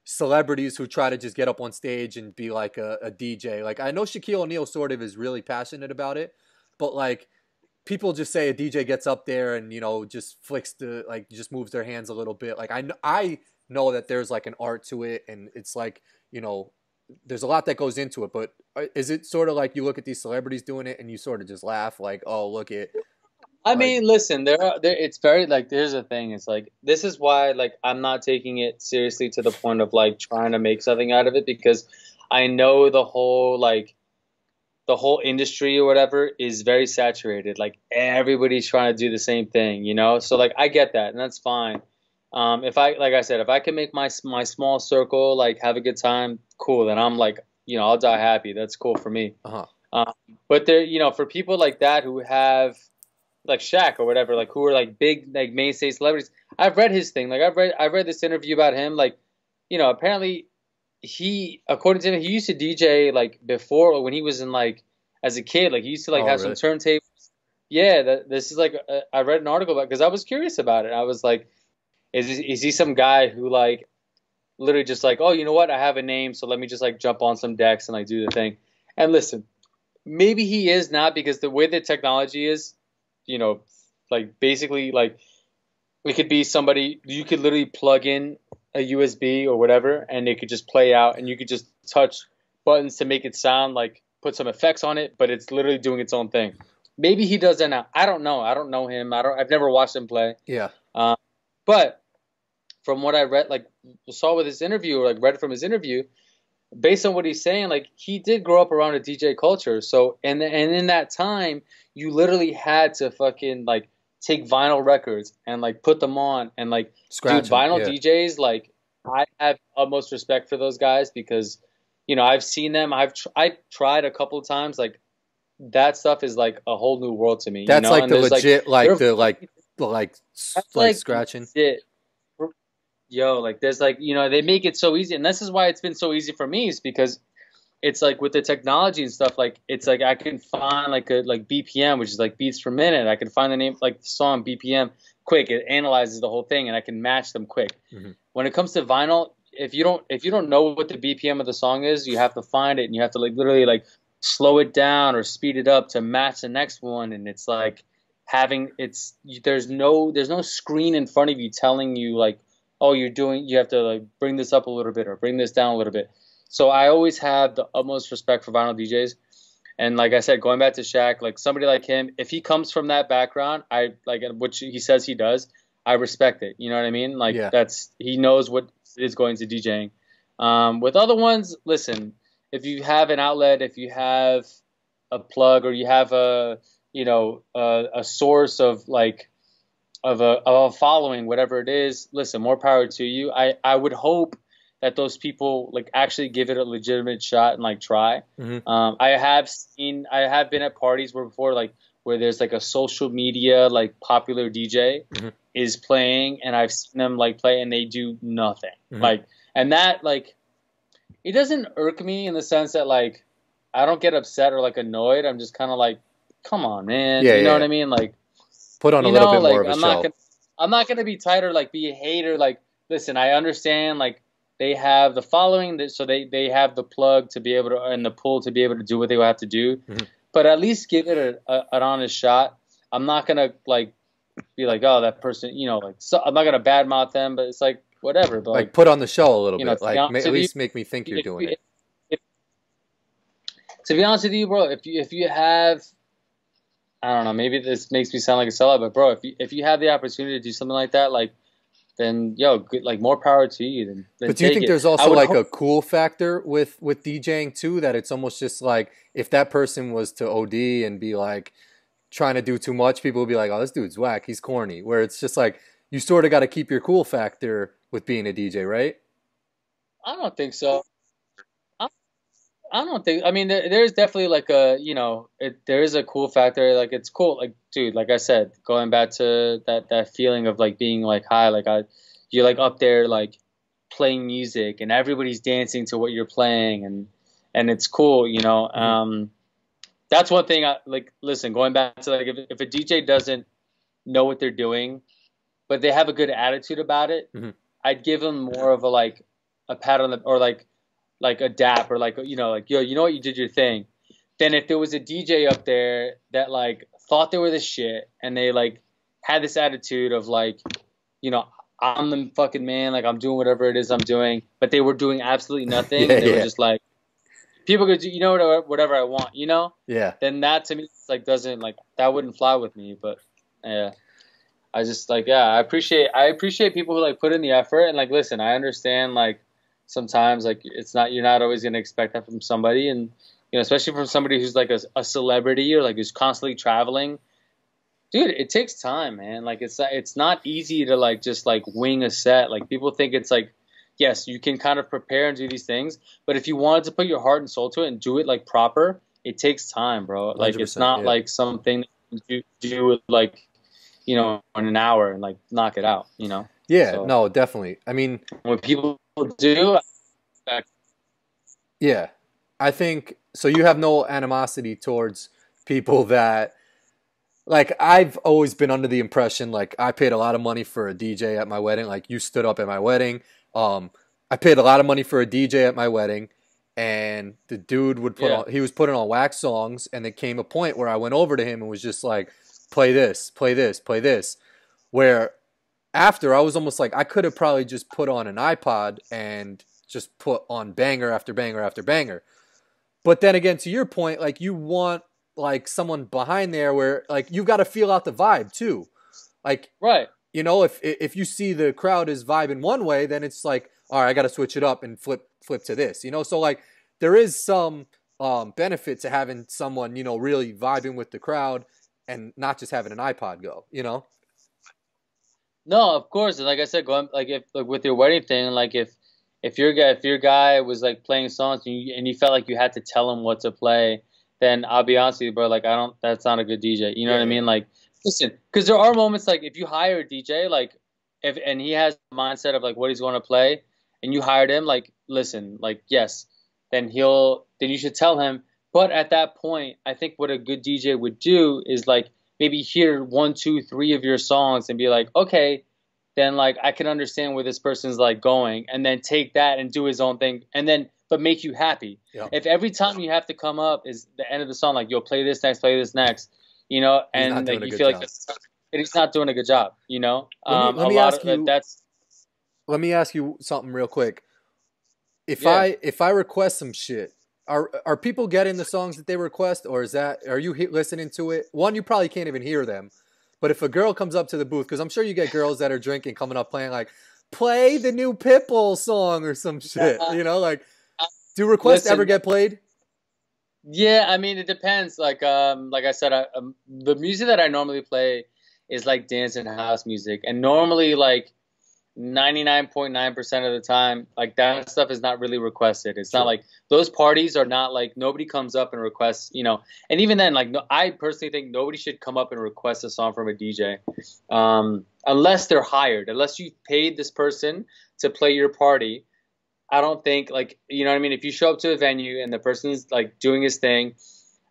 Speaker 2: celebrities who try to just get up on stage and be like a, a DJ? Like I know Shaquille O'Neal sort of is really passionate about it, but like people just say a DJ gets up there and you know just flicks the like just moves their hands a little bit. Like I I know that there's like an art to it, and it's like you know there's a lot that goes into it. But uh, is it sort of like you look at these celebrities doing it and you sort of just laugh like, oh look at.
Speaker 1: I mean, listen, there are there. It's very like there's a thing. It's like this is why like I'm not taking it seriously to the point of like trying to make something out of it because I know the whole like the whole industry or whatever is very saturated. Like everybody's trying to do the same thing, you know. So like I get that, and that's fine. Um, if I like I said, if I can make my my small circle like have a good time, cool. Then I'm like, you know, I'll die happy. That's cool for me.
Speaker 2: Uh-huh.
Speaker 1: Um, but there, you know, for people like that who have like Shaq or whatever, like who are like big like mainstay celebrities. I've read his thing. Like I've read I've read this interview about him. Like, you know, apparently he according to him he used to DJ like before when he was in like as a kid. Like he used to like
Speaker 2: Oh,
Speaker 1: have
Speaker 2: really?
Speaker 1: some turntables. Yeah, that, this is like uh, I read an article about because I was curious about it. I was like, is he, is he some guy who like literally just like oh you know what I have a name so let me just like jump on some decks and like do the thing. And listen, maybe he is not because the way the technology is, you know, like basically like it could be somebody you could literally plug in a USB or whatever and it could just play out and you could just touch buttons to make it sound like put some effects on it, but it's literally doing its own thing. Maybe he does that now. I don't know. I don't know him. I don't I've never watched him play.
Speaker 2: Yeah.
Speaker 1: Uh, but from what I read, like saw with his interview, or like read from his interview, based on what he's saying, like he did grow up around a DJ culture. So and and in that time, you literally had to fucking like take vinyl records and like put them on and like
Speaker 2: Scratch
Speaker 1: dude, vinyl
Speaker 2: yeah.
Speaker 1: DJs. Like I have utmost respect for those guys because you know I've seen them. I've tr- I tried a couple of times. Like that stuff is like a whole new world to me.
Speaker 2: That's
Speaker 1: you know?
Speaker 2: like
Speaker 1: And
Speaker 2: the legit, like, like, the, like, like
Speaker 1: like-
Speaker 2: scratching.
Speaker 1: it. Yo, like there's like you know they make it so easy, and this is why it's been so easy for me is because it's like with the technology and stuff. Like it's like I can find like a like BPM, which is like beats per minute. I can find the name like the song BPM quick. It analyzes the whole thing, and I can match them quick.
Speaker 2: Mhm.
Speaker 1: When it comes to vinyl, if you don't if you don't know what the BPM of the song is, you have to find it, and you have to like literally like slow it down or speed it up to match the next one, and it's like having it's there's no there's no screen in front of you telling you like oh you're doing you have to like bring this up a little bit or bring this down a little bit. So i always have the utmost respect for vinyl djs and like i said going back to Shaq, like somebody like him if he comes from that background i like which he says he does i respect it. You know what i mean? Like
Speaker 2: Yeah.
Speaker 1: that's he knows what is going to djing um, with other ones listen if you have an outlet if you have a plug or you have a you know a, a source of like of a, of a following whatever it is listen more power to you i i would hope that those people like actually give it a legitimate shot and like try
Speaker 2: Mhm.
Speaker 1: um, i have seen i have been at parties where before like where there's like a social media like popular dj
Speaker 2: Mhm.
Speaker 1: is playing and i've seen them like play and they do nothing
Speaker 2: Mhm.
Speaker 1: like and that like it doesn't irk me in the sense that like i don't get upset or like annoyed i'm just kind of like come on man
Speaker 2: Yeah,
Speaker 1: you know
Speaker 2: yeah.
Speaker 1: what i mean like
Speaker 2: Put on a little
Speaker 1: know,
Speaker 2: bit
Speaker 1: like
Speaker 2: more of a
Speaker 1: I'm
Speaker 2: show.
Speaker 1: not gonna, I'm not gonna be tight or like be a hater. Like, listen, I understand. Like, they have the following, that- so they they have the plug to be able to and the pull to be able to do what they have to do.
Speaker 2: Mhm.
Speaker 1: But at least give it a, a, an honest shot. I'm not gonna like be like, oh, that person, you know, like so, I'm not gonna badmouth them, but it's like whatever. But
Speaker 2: like
Speaker 1: like,
Speaker 2: put on the show a little
Speaker 1: you know,
Speaker 2: bit. Like ma- at
Speaker 1: with you,
Speaker 2: least make me think you're doing it.
Speaker 1: if- to be honest with you, bro, if you if you have, I don't know, maybe this makes me sound like a sellout, but bro, if you if you have the opportunity to do something like that, like, then yo, good, like more power to you. Then, then
Speaker 2: But do you think
Speaker 1: it.
Speaker 2: there's also like
Speaker 1: hope-
Speaker 2: a cool factor with with DJing too? That it's almost just like if that person was to OD and be like trying to do too much, people would be like, "Oh, this dude's whack. He's corny." Where it's just like you sort of got to keep your cool factor with being a DJ, right?
Speaker 1: I don't think so. I, don't think. I mean, there, there's definitely like a you know, it, there is a cool factor. Like it's cool. Like dude, like I said, going back to that that feeling of like being like high. Like I, you're like up there like playing music and everybody's dancing to what you're playing and and it's cool. You know. Um, that's one thing. I like. Listen, going back to like if if a DJ doesn't know what they're doing, but they have a good attitude about it,
Speaker 2: Mhm.
Speaker 1: I'd give them more of a like a pat on the or like like a dap or like you know like yo you know what you did your thing. Then if there was a DJ up there that like thought they were the shit and they like had this attitude of like, you know, I'm the fucking man, like I'm doing whatever it is I'm doing, but they were doing absolutely nothing.
Speaker 2: Yeah,
Speaker 1: they
Speaker 2: yeah.
Speaker 1: were just like, people could do, you know, whatever, whatever I want, you know.
Speaker 2: Yeah.
Speaker 1: Then that to me like doesn't like that wouldn't fly with me. But yeah, I just like yeah, I appreciate I appreciate people who like put in the effort and like listen. I understand like sometimes like it's not you're not always gonna expect that from somebody and you know especially from somebody who's like a, a celebrity or like who's constantly traveling dude it takes time man like it's it's not easy to like just like wing a set like people think it's like yes you can kind of prepare and do these things but if you wanted to put your heart and soul to it and do it like proper it takes time bro like it's not
Speaker 2: yeah.
Speaker 1: like something you do with like you know in an hour and like knock it out you know
Speaker 2: Yeah.
Speaker 1: So-
Speaker 2: No, definitely. I mean,
Speaker 1: when people do
Speaker 2: Yeah. I think so you have no animosity towards people that like I've always been under the impression like I paid a lot of money for a DJ at my wedding like you stood up at my wedding um I paid a lot of money for a DJ at my wedding and the dude would put
Speaker 1: Yeah.
Speaker 2: on he was putting on wax songs and there came a point where I went over to him and was just like play this play this play this where after I was almost like I could have probably just put on an iPod and just put on banger after banger after banger. But then again, to your point, like you want like someone behind there where like you've got to feel out the vibe too. Like
Speaker 1: right
Speaker 2: you know, if if you see the crowd is vibing one way, then it's like, all right, I got to switch it up and flip flip to this. You know, so like there is some um, benefit to having someone you know really vibing with the crowd and not just having an iPod go. You know.
Speaker 1: No, of course. and Like I said, going like if like with your wedding thing, like if if your guy if your guy was like playing songs and you, and you felt like you had to tell him what to play, then I'll be honest with you, bro. Like I don't. That's not a good DJ. You know what I mean? Like listen, because there are moments like if you hire a DJ, like if and he has the mindset of like what he's going to play, and you hired him, like listen, like yes, then he'll then you should tell him. But at that point, I think what a good DJ would do is like maybe hear one, two, three of your songs and be like, okay, then like I can understand where this person's like going, and then take that and do his own thing, and then but make you happy.
Speaker 2: Yeah.
Speaker 1: If every time you have to come up is the end of the song, like you'll play this next, play this next, you know, and like you feel like
Speaker 2: job.
Speaker 1: that's, he's not doing a good job, you know.
Speaker 2: Let me-
Speaker 1: um,
Speaker 2: let
Speaker 1: a
Speaker 2: me
Speaker 1: lot
Speaker 2: ask
Speaker 1: of
Speaker 2: you-
Speaker 1: that's
Speaker 2: Let me ask you something real quick. If
Speaker 1: Yeah.
Speaker 2: I if I request some shit, are are people getting the songs that they request, or is that are you he- listening to it? One, you probably can't even hear them. But if a girl comes up to the booth, because I'm sure you get girls that are drinking coming up playing like, play the new Pitbull song or some shit. You know, like, do requests
Speaker 1: Listen.
Speaker 2: ever get played?
Speaker 1: Yeah, I mean it depends. Like um, like I said, I, um, the music that I normally play is like dance and house music, and normally like ninety nine point nine percent of the time, like that stuff is not really requested. It's
Speaker 2: Sure.
Speaker 1: not like those parties are not like nobody comes up and requests, you know. And even then, like no, I personally think nobody should come up and request a song from a DJ, um, unless they're hired, unless you paid this person to play your party. I don't think like you know what I mean. If you show up to a venue and the person's like doing his thing,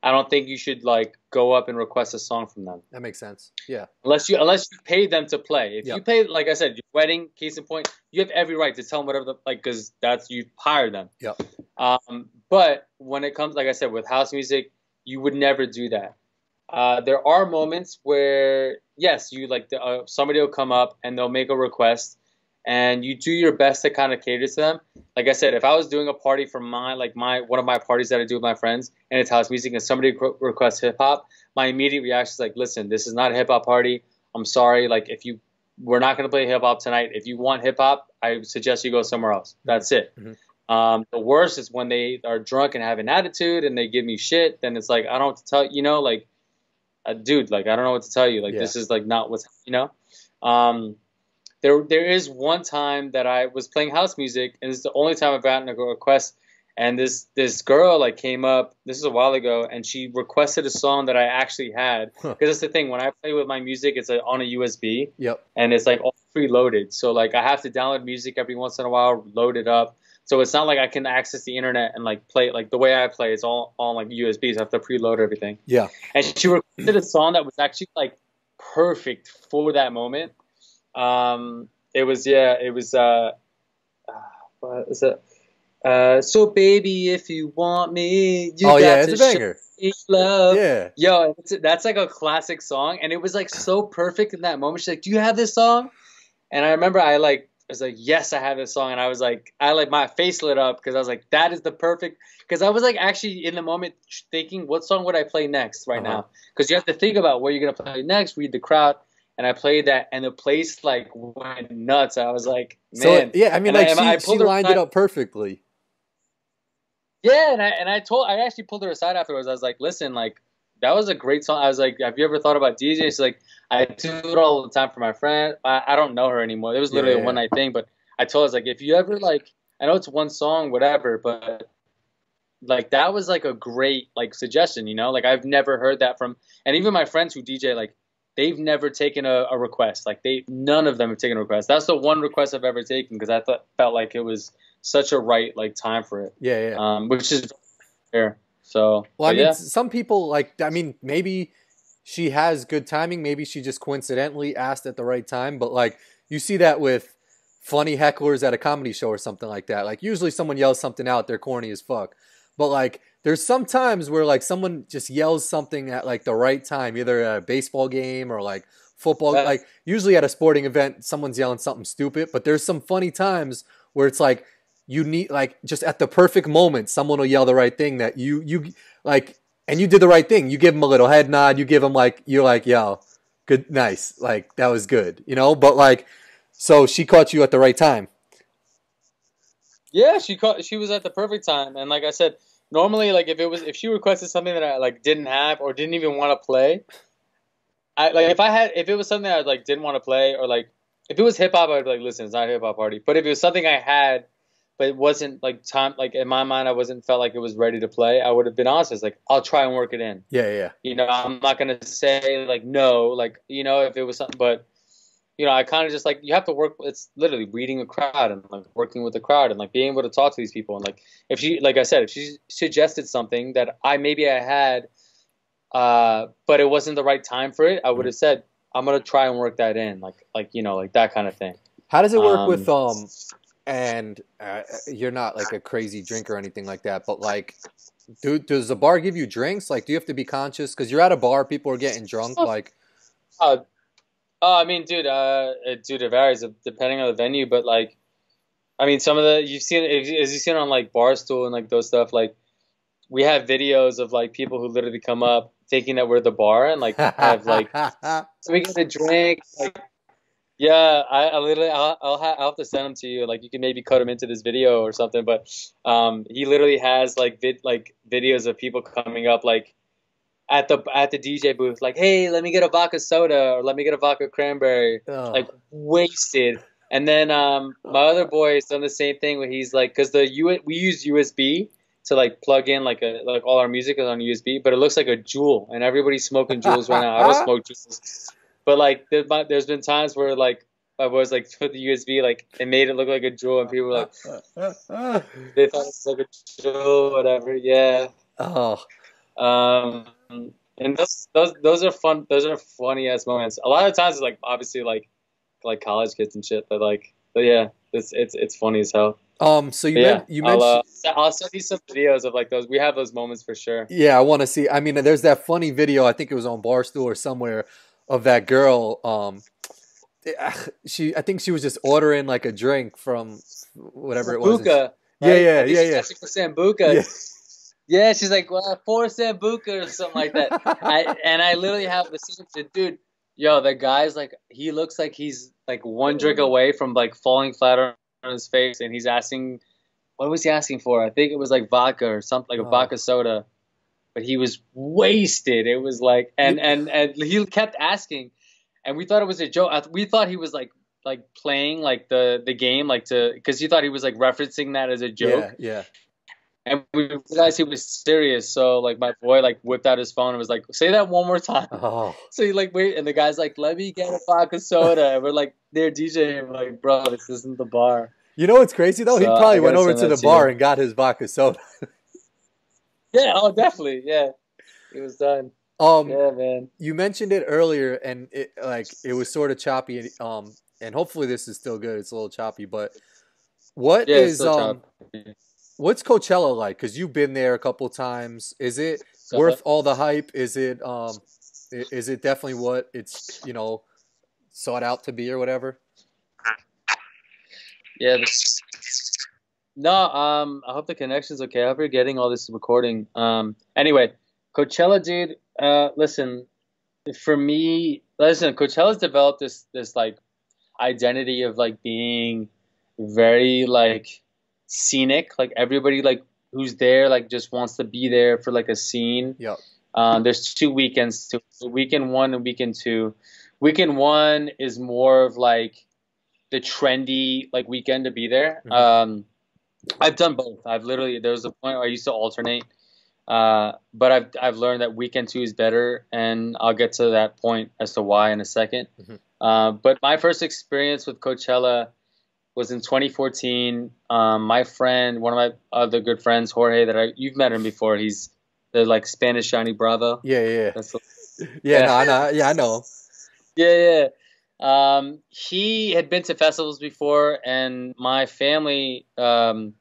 Speaker 1: I don't think you should like go up and request a song from them
Speaker 2: That makes sense. Yeah.
Speaker 1: unless you unless you pay them to play. If
Speaker 2: Yep.
Speaker 1: you pay, like I said, your wedding case in point, you have every right to tell them whatever the like because that's you hired them.
Speaker 2: Yeah.
Speaker 1: Um, but when it comes, like I said, with house music, you would never do that. Uh, there are moments where yes, you like the, uh, somebody will come up and they'll make a request, and you do your best to kind of cater to them. Like I said, if I was doing a party for my like my one of my parties that I do with my friends, and it's house music, and somebody requests hip hop, my immediate reaction is like, listen, this is not a hip hop party. I'm sorry. Like if you we're not going to play hip hop tonight. If you want hip hop, I suggest you go somewhere else. That's it.
Speaker 2: Mhm.
Speaker 1: Um, the worst is when they are drunk and have an attitude and they give me shit. Then it's like I don't know what to tell you know like, uh, dude, like I don't know what to tell you. Like
Speaker 2: Yeah.
Speaker 1: this is like not what's you know. Um, there there is one time that I was playing house music and it's the only time I've gotten a request. And this this girl like came up. This is a while ago, and she requested a song that I actually had.
Speaker 2: Huh.
Speaker 1: Because that's the thing. When I play with my music, it's like on a USB
Speaker 2: Yep.
Speaker 1: and it's like all preloaded. So like I have to download music every once in a while, load it up. So it's not like I can access the internet and like play it like the way I play. It's all on like USBs. I have to preload everything.
Speaker 2: Yeah.
Speaker 1: And she requested a song that was actually like perfect for that moment. Um, it was yeah, it was uh, uh what is it? Uh, so baby, if you want me, you
Speaker 2: oh
Speaker 1: got
Speaker 2: yeah,
Speaker 1: to show me love.
Speaker 2: Yeah.
Speaker 1: Yo, it's, that's like a classic song, and it was like so perfect in that moment. She's like, "Do you have this song?" And I remember I like I was like, "Yes, I have this song," and I was like, I like my face lit up because I was like, "That is the perfect." Because I was like actually in the moment thinking, "What song would I play next right
Speaker 2: Uh-huh.
Speaker 1: now?" Because you have to think about what you're gonna play next, read the crowd, and I played that, and the place like went nuts. I was like,
Speaker 2: So
Speaker 1: "Man."
Speaker 2: yeah, I mean,
Speaker 1: And
Speaker 2: like
Speaker 1: I
Speaker 2: she, she
Speaker 1: pulled her
Speaker 2: lined it up perfectly.
Speaker 1: Yeah, and I and I told I actually pulled her aside afterwards. I was like, listen, like that was a great song. I was like, have you ever thought about DJ? She's like, I do it all the time for my friend. I, I don't know her anymore. It was literally
Speaker 2: Yeah.
Speaker 1: a one night thing, but I told her I was like, if you ever like, I know it's one song, whatever, but like that was like a great like suggestion, you know? Like I've never heard that from, and even my friends who DJ, like they've never taken a, a request. Like they, none of them have taken a request. That's the one request I've ever taken because I thought felt like it was such a right like time for it
Speaker 2: Yeah, yeah.
Speaker 1: um, which is fair. So,
Speaker 2: Well, I mean,
Speaker 1: yeah.
Speaker 2: some people like. I mean, maybe she has good timing. Maybe she just coincidentally asked at the right time. But like, you see that with funny hecklers at a comedy show or something like that. Like, usually someone yells something out, they're corny as fuck. But like, there's some times where like someone just yells something at like the right time, either at a baseball game or like football. Like, usually at a sporting event, someone's yelling something stupid. But there's some funny times where it's like you need like just at the perfect moment someone will yell the right thing that you you like and you did the right thing you give them a little head nod you give them like you're like yo good nice like that was good you know but like so she caught you at the right time
Speaker 1: yeah, she caught, she was at the perfect time, and like I said, normally like if it was if she requested something that I like didn't have or didn't even want to play, I like if I had if it was something I like didn't want to play or like if it was hip hop, I'd be like, listen, it's not a hip hop party. But if it was something I had, but it wasn't like time, like in my mind, I wasn't felt like it was ready to play. I would have been honest. It's like I'll try and work it in.
Speaker 2: yeah yeah
Speaker 1: You know, I'm not gonna say like no, like you know, if it was something, but you know, I kind of just like you have to work. It's literally reading a crowd and like working with the crowd and like being able to talk to these people and like if she, like I said, if she suggested something that I maybe I had, uh, but it wasn't the right time for it, I would have said I'm gonna try and work that in, like like you know, like that kind of thing.
Speaker 2: how does it work
Speaker 1: Um,
Speaker 2: with um and uh, you're not like a crazy drinker or anything like that but like do, does the bar give you drinks like do you have to be conscious because you're at a bar people are getting drunk like
Speaker 1: Uh, oh, I mean, dude, uh, it, dude, it varies depending on the venue, but like, I mean, some of the you've seen, as you've seen on like Barstool and like those stuff, like we have videos of like people who literally come up thinking that we're the bar and like have like so we get a drink, like. Yeah, I, I literally, I'll, I'll, ha- I'll have to send them to you. Like, you can maybe cut them into this video or something. But um, he literally has like vid- like videos of people coming up, like at the at the DJ booth, like, "Hey, let me get a vodka soda or let me get a vodka cranberry,"
Speaker 2: Oh.
Speaker 1: like wasted. And then um, my other boy has done the same thing where he's like, because the U we use USB to like plug in like a like all our music is on USB, but it looks like a JUUL, and everybody's smoking JUULs right now. I don't smoke JUULs, but like there, there's been times where like I was like put the USB like it made it look like a JUUL, and people were like they thought it was like a JUUL, whatever. Yeah.
Speaker 2: oh
Speaker 1: Um, and those those those are fun. Those are funny ass moments. A lot of times, it's like obviously like like college kids and shit. But like, but yeah, it's it's it's funny as hell.
Speaker 2: um so you
Speaker 1: But yeah,
Speaker 2: men- you
Speaker 1: I'll,
Speaker 2: mentioned
Speaker 1: uh, I'll send you some videos of like those. We have those moments for sure.
Speaker 2: Yeah, I want to see. I mean, there's that funny video. I think it was on Barstool or somewhere of that girl. Um, she, I think she was just ordering like a drink from whatever it was.
Speaker 1: Sambuca.
Speaker 2: Yeah,
Speaker 1: right?
Speaker 2: yeah, yeah, yeah.
Speaker 1: for Sambuca.
Speaker 2: Yeah.
Speaker 1: Yeah, she's like, well, four Sambuca or something like that. I, and I literally have the scene, said, dude, yo, the guy's like, he looks like he's like one drink away from like falling flat on his face, and he's asking, what was he asking for? I think it was like vodka or something, like a
Speaker 2: Oh.
Speaker 1: vodka soda. But he was wasted. It was like, and and and he kept asking, and we thought it was a joke. We thought he was like like playing like the the game like to because he thought he was like referencing that as a joke
Speaker 2: Yeah, yeah.
Speaker 1: And we realized he was serious. So like my boy like whipped out his phone and was like, "Say that one more time."
Speaker 2: Oh,
Speaker 1: So he like wait, and the guy's like, "Let me get a vodka soda," and we're like, "They're DJing." We're like, "Bro, this isn't the bar."
Speaker 2: you know what's crazy though? he
Speaker 1: So, I
Speaker 2: probably went over to the bar and got his vodka soda.
Speaker 1: Yeah, oh definitely, yeah. It was done.
Speaker 2: Um,
Speaker 1: Yeah, man.
Speaker 2: you mentioned it earlier, and it like it was sort of choppy. Um, and hopefully this is still good. It's a little choppy, but what
Speaker 1: Yeah,
Speaker 2: is um
Speaker 1: choppy.
Speaker 2: What's Coachella like? Because you've been there a couple times. Is it worth all the hype? Is it um, is it definitely what it's you know sought out to be or whatever?
Speaker 1: Yeah. No, um, I hope the connection's okay. I hope you're getting all this recording. Um, anyway, Coachella, dude. Uh, listen, for me, listen, Coachella's developed this this like identity of like being very like scenic. Like everybody like who's there like just wants to be there for like a scene.
Speaker 2: Yeah.
Speaker 1: Um, there's two weekends to weekend one and weekend two. Weekend one is more of like the trendy like weekend to be there. Mm-hmm. Um, I've done both. I've literally there was a point where I used to alternate, uh, but I've I've learned that weekend two is better, and I'll get to that point as to why in a 2nd mm-hmm. uh, but my first experience with Coachella was in 2014. Um, my friend, one of my other good friends, Jorge, that I you've met him before. He's the like Spanish Johnny Bravo.
Speaker 2: Yeah, yeah, That's yeah. yeah, no, I know. Yeah, I know.
Speaker 1: Yeah, yeah. Um, he had been to festivals before, and my family um,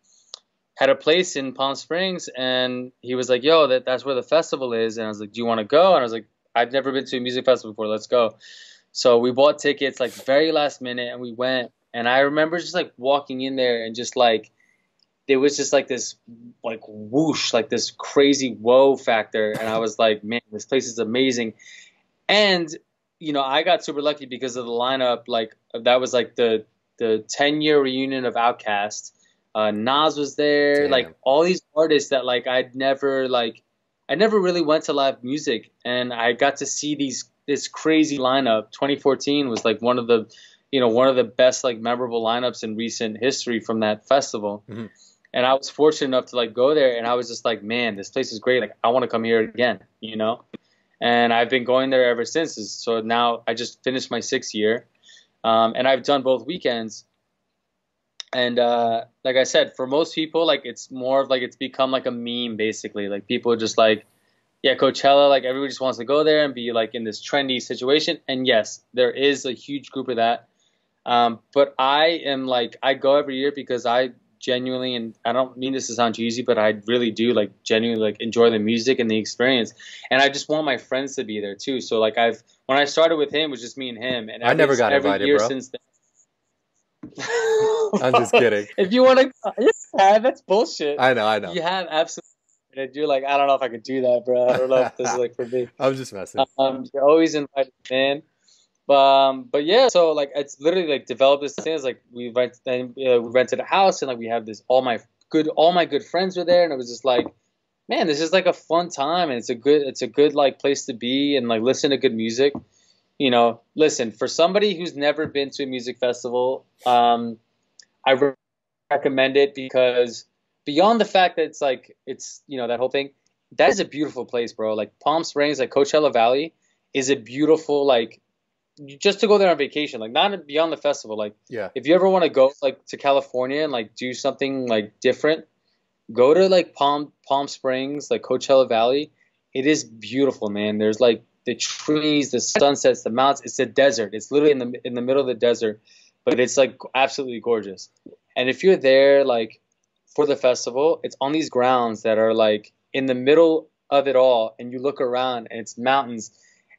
Speaker 1: had a place in Palm Springs, and he was like, "Yo, that that's where the festival is." And I was like, "Do you want to go?" And I was like, "I've never been to a music festival before. Let's go." So we bought tickets like very last minute, and we went. And I remember just like walking in there and just like there was just like this like whoosh, like this crazy whoa factor, and I was like, "Man, this place is amazing." And you know, I got super lucky because of the lineup. Like that was like the the 10 year reunion of OutKast. Uh, Nas was there. Damn. Like all these artists that like I'd never like I never really went to live music, and I got to see these this crazy lineup. 2014 was like one of the you know one of the best like memorable lineups in recent history from that festival. Mm-hmm. And I was fortunate enough to like go there, and I was just like, man, this place is great. Like I want to come here again, you know and I've been going there ever since. So now I just finished my sixth year, um, and I've done both weekends. And uh, like I said, for most people, like it's more of like it's become like a meme basically. Like people just like, yeah, Coachella. Like everybody just wants to go there and be like in this trendy situation. And yes, there is a huge group of that. Um, but I am like I go every year because I genuinely, and I don't mean this to sound cheesy, but I really do like genuinely like enjoy the music and the experience, and I just want my friends to be there too. So like I've when I started with him, it was just me and him, and
Speaker 2: every, I never got every invited, year bro. Since then, I'm just kidding.
Speaker 1: If you want to, yeah, that's bullshit.
Speaker 2: I know, I know.
Speaker 1: You have absolutely. And you're like, I don't know if I could do that, bro. I don't know if this is like for me.
Speaker 2: I'm just messing.
Speaker 1: Um, you're always invited, man. Um, but yeah, so like it's literally like developed this thing. It's like we then uh, we rented a house, and like we have this. All my good, all my good friends were there, and it was just like, man, this is like a fun time, and it's a good, it's a good like place to be, and like listen to good music. You know, listen for somebody who's never been to a music festival, um, I re- recommend it because beyond the fact that it's like it's you know that whole thing, that is a beautiful place, bro. Like Palm Springs, like Coachella Valley, is a beautiful like just to go there on vacation, like not beyond the festival. Like,
Speaker 2: yeah,
Speaker 1: if you ever want to go like to California and like do something like different, go to like Palm Palm Springs, like Coachella Valley. It is beautiful, man. There's like the trees, the sunsets, the mountains. It's a desert. It's literally in the in the middle of the desert, but it's like absolutely gorgeous. And if you're there, like for the festival, it's on these grounds that are like in the middle of it all, and you look around and it's mountains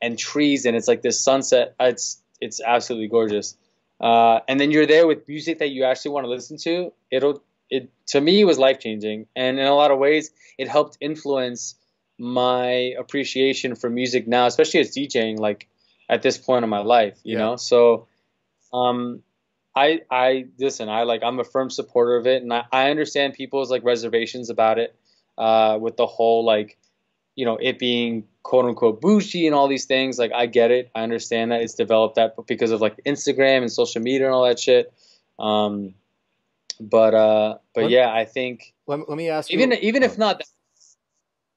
Speaker 1: and trees, and it's like this sunset. It's it's absolutely gorgeous. Uh, and then you're there with music that you actually want to listen to. It'll it to me was life changing, and in a lot of ways, it helped influence my appreciation for music now, especially as DJing. Like at this point in my life, you yeah. know. So, um, I I listen. I like I'm a firm supporter of it, and I, I understand people's like reservations about it, uh, with the whole like you know, it being quote unquote bougie and all these things. Like I get it, I understand that it's developed that because of like Instagram and social media and all that shit. Um, but uh, but let, yeah, I think.
Speaker 2: Let, let me ask
Speaker 1: even
Speaker 2: you,
Speaker 1: even if not.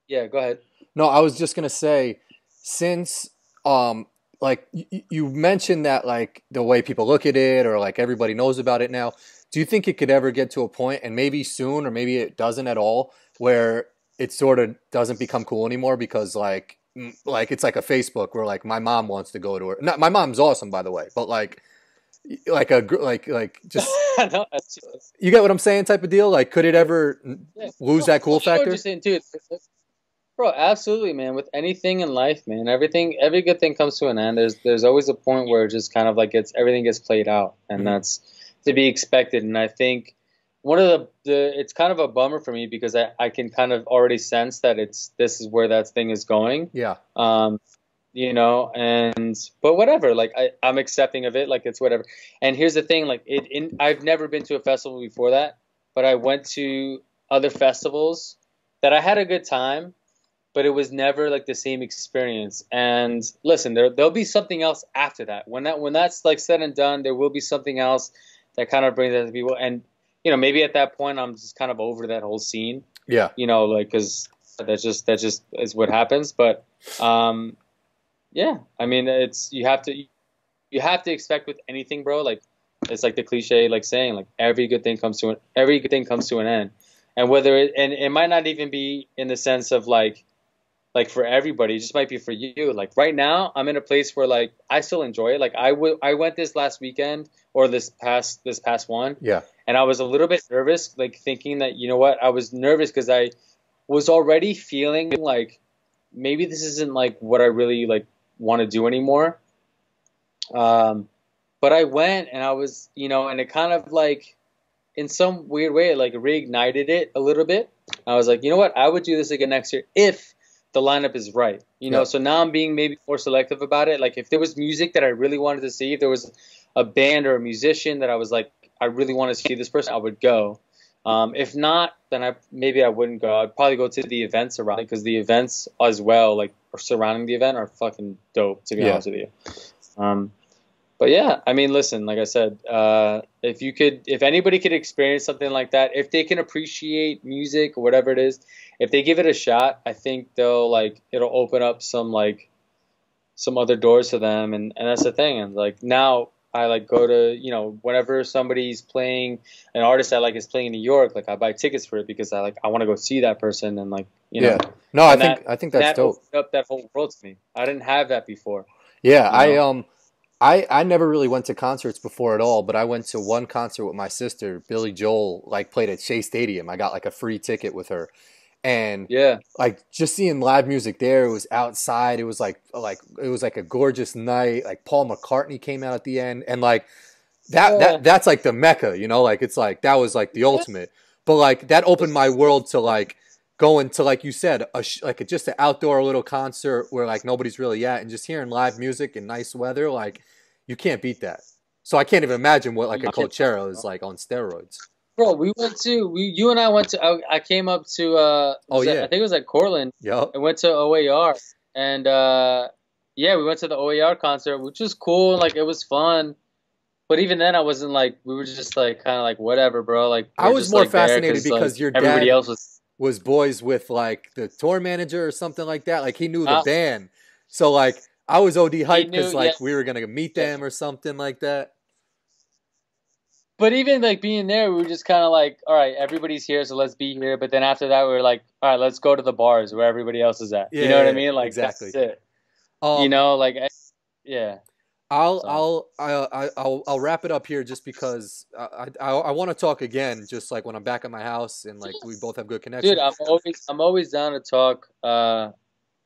Speaker 1: Yeah, go ahead.
Speaker 2: No, I was just gonna say, since um, like y- you mentioned that like the way people look at it or like everybody knows about it now. Do you think it could ever get to a point, and maybe soon, or maybe it doesn't at all, where it sort of doesn't become cool anymore because like like it's like a Facebook where like my mom wants to go to her. Not my mom's awesome by the way, but like like a like like just
Speaker 1: no,
Speaker 2: You get what I'm saying? Type of deal. Like, could it ever
Speaker 1: yeah.
Speaker 2: lose
Speaker 1: No,
Speaker 2: that cool
Speaker 1: I know what
Speaker 2: factor?
Speaker 1: saying, too. Bro, absolutely, man. With anything in life, man, everything, every good thing comes to an end. There's, there's always a point where it just kind of like gets everything gets played out, and
Speaker 2: Mhm.
Speaker 1: that's to be expected. And I think one of the, the, it's kind of a bummer for me because I, I can kind of already sense that it's this is where that thing is going.
Speaker 2: Yeah.
Speaker 1: um, you know, and but whatever, like I, I'm accepting of it, like it's whatever. And here's the thing, like it, in, I've never been to a festival before that, but I went to other festivals that I had a good time, but it was never like the same experience. And listen, there there'll be something else after that. When that when that's like said and done, there will be something else that kind of brings that to people. And you know, maybe at that point, I'm just kind of over that whole scene
Speaker 2: Yeah.
Speaker 1: you know, like because that's just that just is what happens. But um, yeah, I mean, it's you have to you have to expect with anything, bro. Like it's like the cliche, like saying like every good thing comes to an every good thing comes to an end, and whether it and it might not even be in the sense of like like for everybody, it just might be for you. Like right now, I'm in a place where like I still enjoy it. Like I w- I went this last weekend or this past this past one,
Speaker 2: Yeah.
Speaker 1: and I was a little bit nervous, like thinking that you know what, I was nervous because I was already feeling like maybe this isn't like what I really like want to do anymore. Um, but I went and I was, you know, and it kind of like, in some weird way, it like reignited it a little bit. I was like, you know what, I would do this again next year if the lineup is right, you know.
Speaker 2: Yeah.
Speaker 1: So now I'm being maybe more selective about it. Like if there was music that I really wanted to see, if there was a band or a musician that I was like, I really want to see this person, I would go. Um, if not, then I maybe I wouldn't go. I'd probably go to the events around it because the events as well, like surrounding the event, are fucking dope. To be
Speaker 2: Yeah.
Speaker 1: honest with you. Um, but yeah, I mean, listen, like I said, uh, if you could, if anybody could experience something like that, if they can appreciate music or whatever it is, if they give it a shot, I think they'll like it'll open up some like some other doors to them, and and that's the thing. And like now, I like go to you know whenever somebody's playing an artist I like is playing in New York, like I buy tickets for it because I like I want to go see that person and like you know
Speaker 2: yeah. No, I think I think that's
Speaker 1: that
Speaker 2: dope.
Speaker 1: up that whole world to me. I didn't have that before.
Speaker 2: Yeah,
Speaker 1: you
Speaker 2: I um I I never really went to concerts before at all, but I went to one concert with my sister, Billy Joel, like played at Shea Stadium. I got like a free ticket with her. And
Speaker 1: Yeah,
Speaker 2: like just seeing live music there, it was outside. It was like like it was like a gorgeous night. Like Paul McCartney came out at the end and like that
Speaker 1: Yeah.
Speaker 2: that that's like the mecca, you know? Like it's like that was like the ultimate. But like that opened my world to like going to like you said, a sh- like a, just an outdoor little concert where like nobody's really at and just hearing live music and nice weather, like you can't beat that. So I can't even imagine what like a. Coachella is like on steroids.
Speaker 1: bro. We went to we you and I went to. I, I came up to. uh
Speaker 2: Oh, yeah.
Speaker 1: I think it was at Cortland.
Speaker 2: Yup.
Speaker 1: I went to OAR and uh yeah, we went to the OAR concert, which was cool. Like it was fun. But even then, I wasn't like we were just like kind of like whatever, bro. Like
Speaker 2: I was
Speaker 1: just,
Speaker 2: more
Speaker 1: like,
Speaker 2: fascinated
Speaker 1: like,
Speaker 2: because your
Speaker 1: everybody
Speaker 2: dad-
Speaker 1: else was.
Speaker 2: was boys with like the tour manager or something like that. Like he knew the
Speaker 1: Uh,
Speaker 2: band. So like I was OD hyped because like
Speaker 1: yeah.
Speaker 2: we were gonna meet them or something like that.
Speaker 1: But even like being there, we were just kind of like, all right, everybody's here, so let's be here. But then after that, we were like, all right, let's go to the bars where everybody else is at. you know what I mean? Like
Speaker 2: exactly.
Speaker 1: that's it.
Speaker 2: Um,
Speaker 1: you know, like I- yeah.
Speaker 2: I'll
Speaker 1: So-
Speaker 2: I'll I, I, I'll I'll wrap it up here just because I I, I want to talk again just like when I'm back at my house and like we both have good connection.
Speaker 1: Dude, I'm always I'm always down to talk. Uh,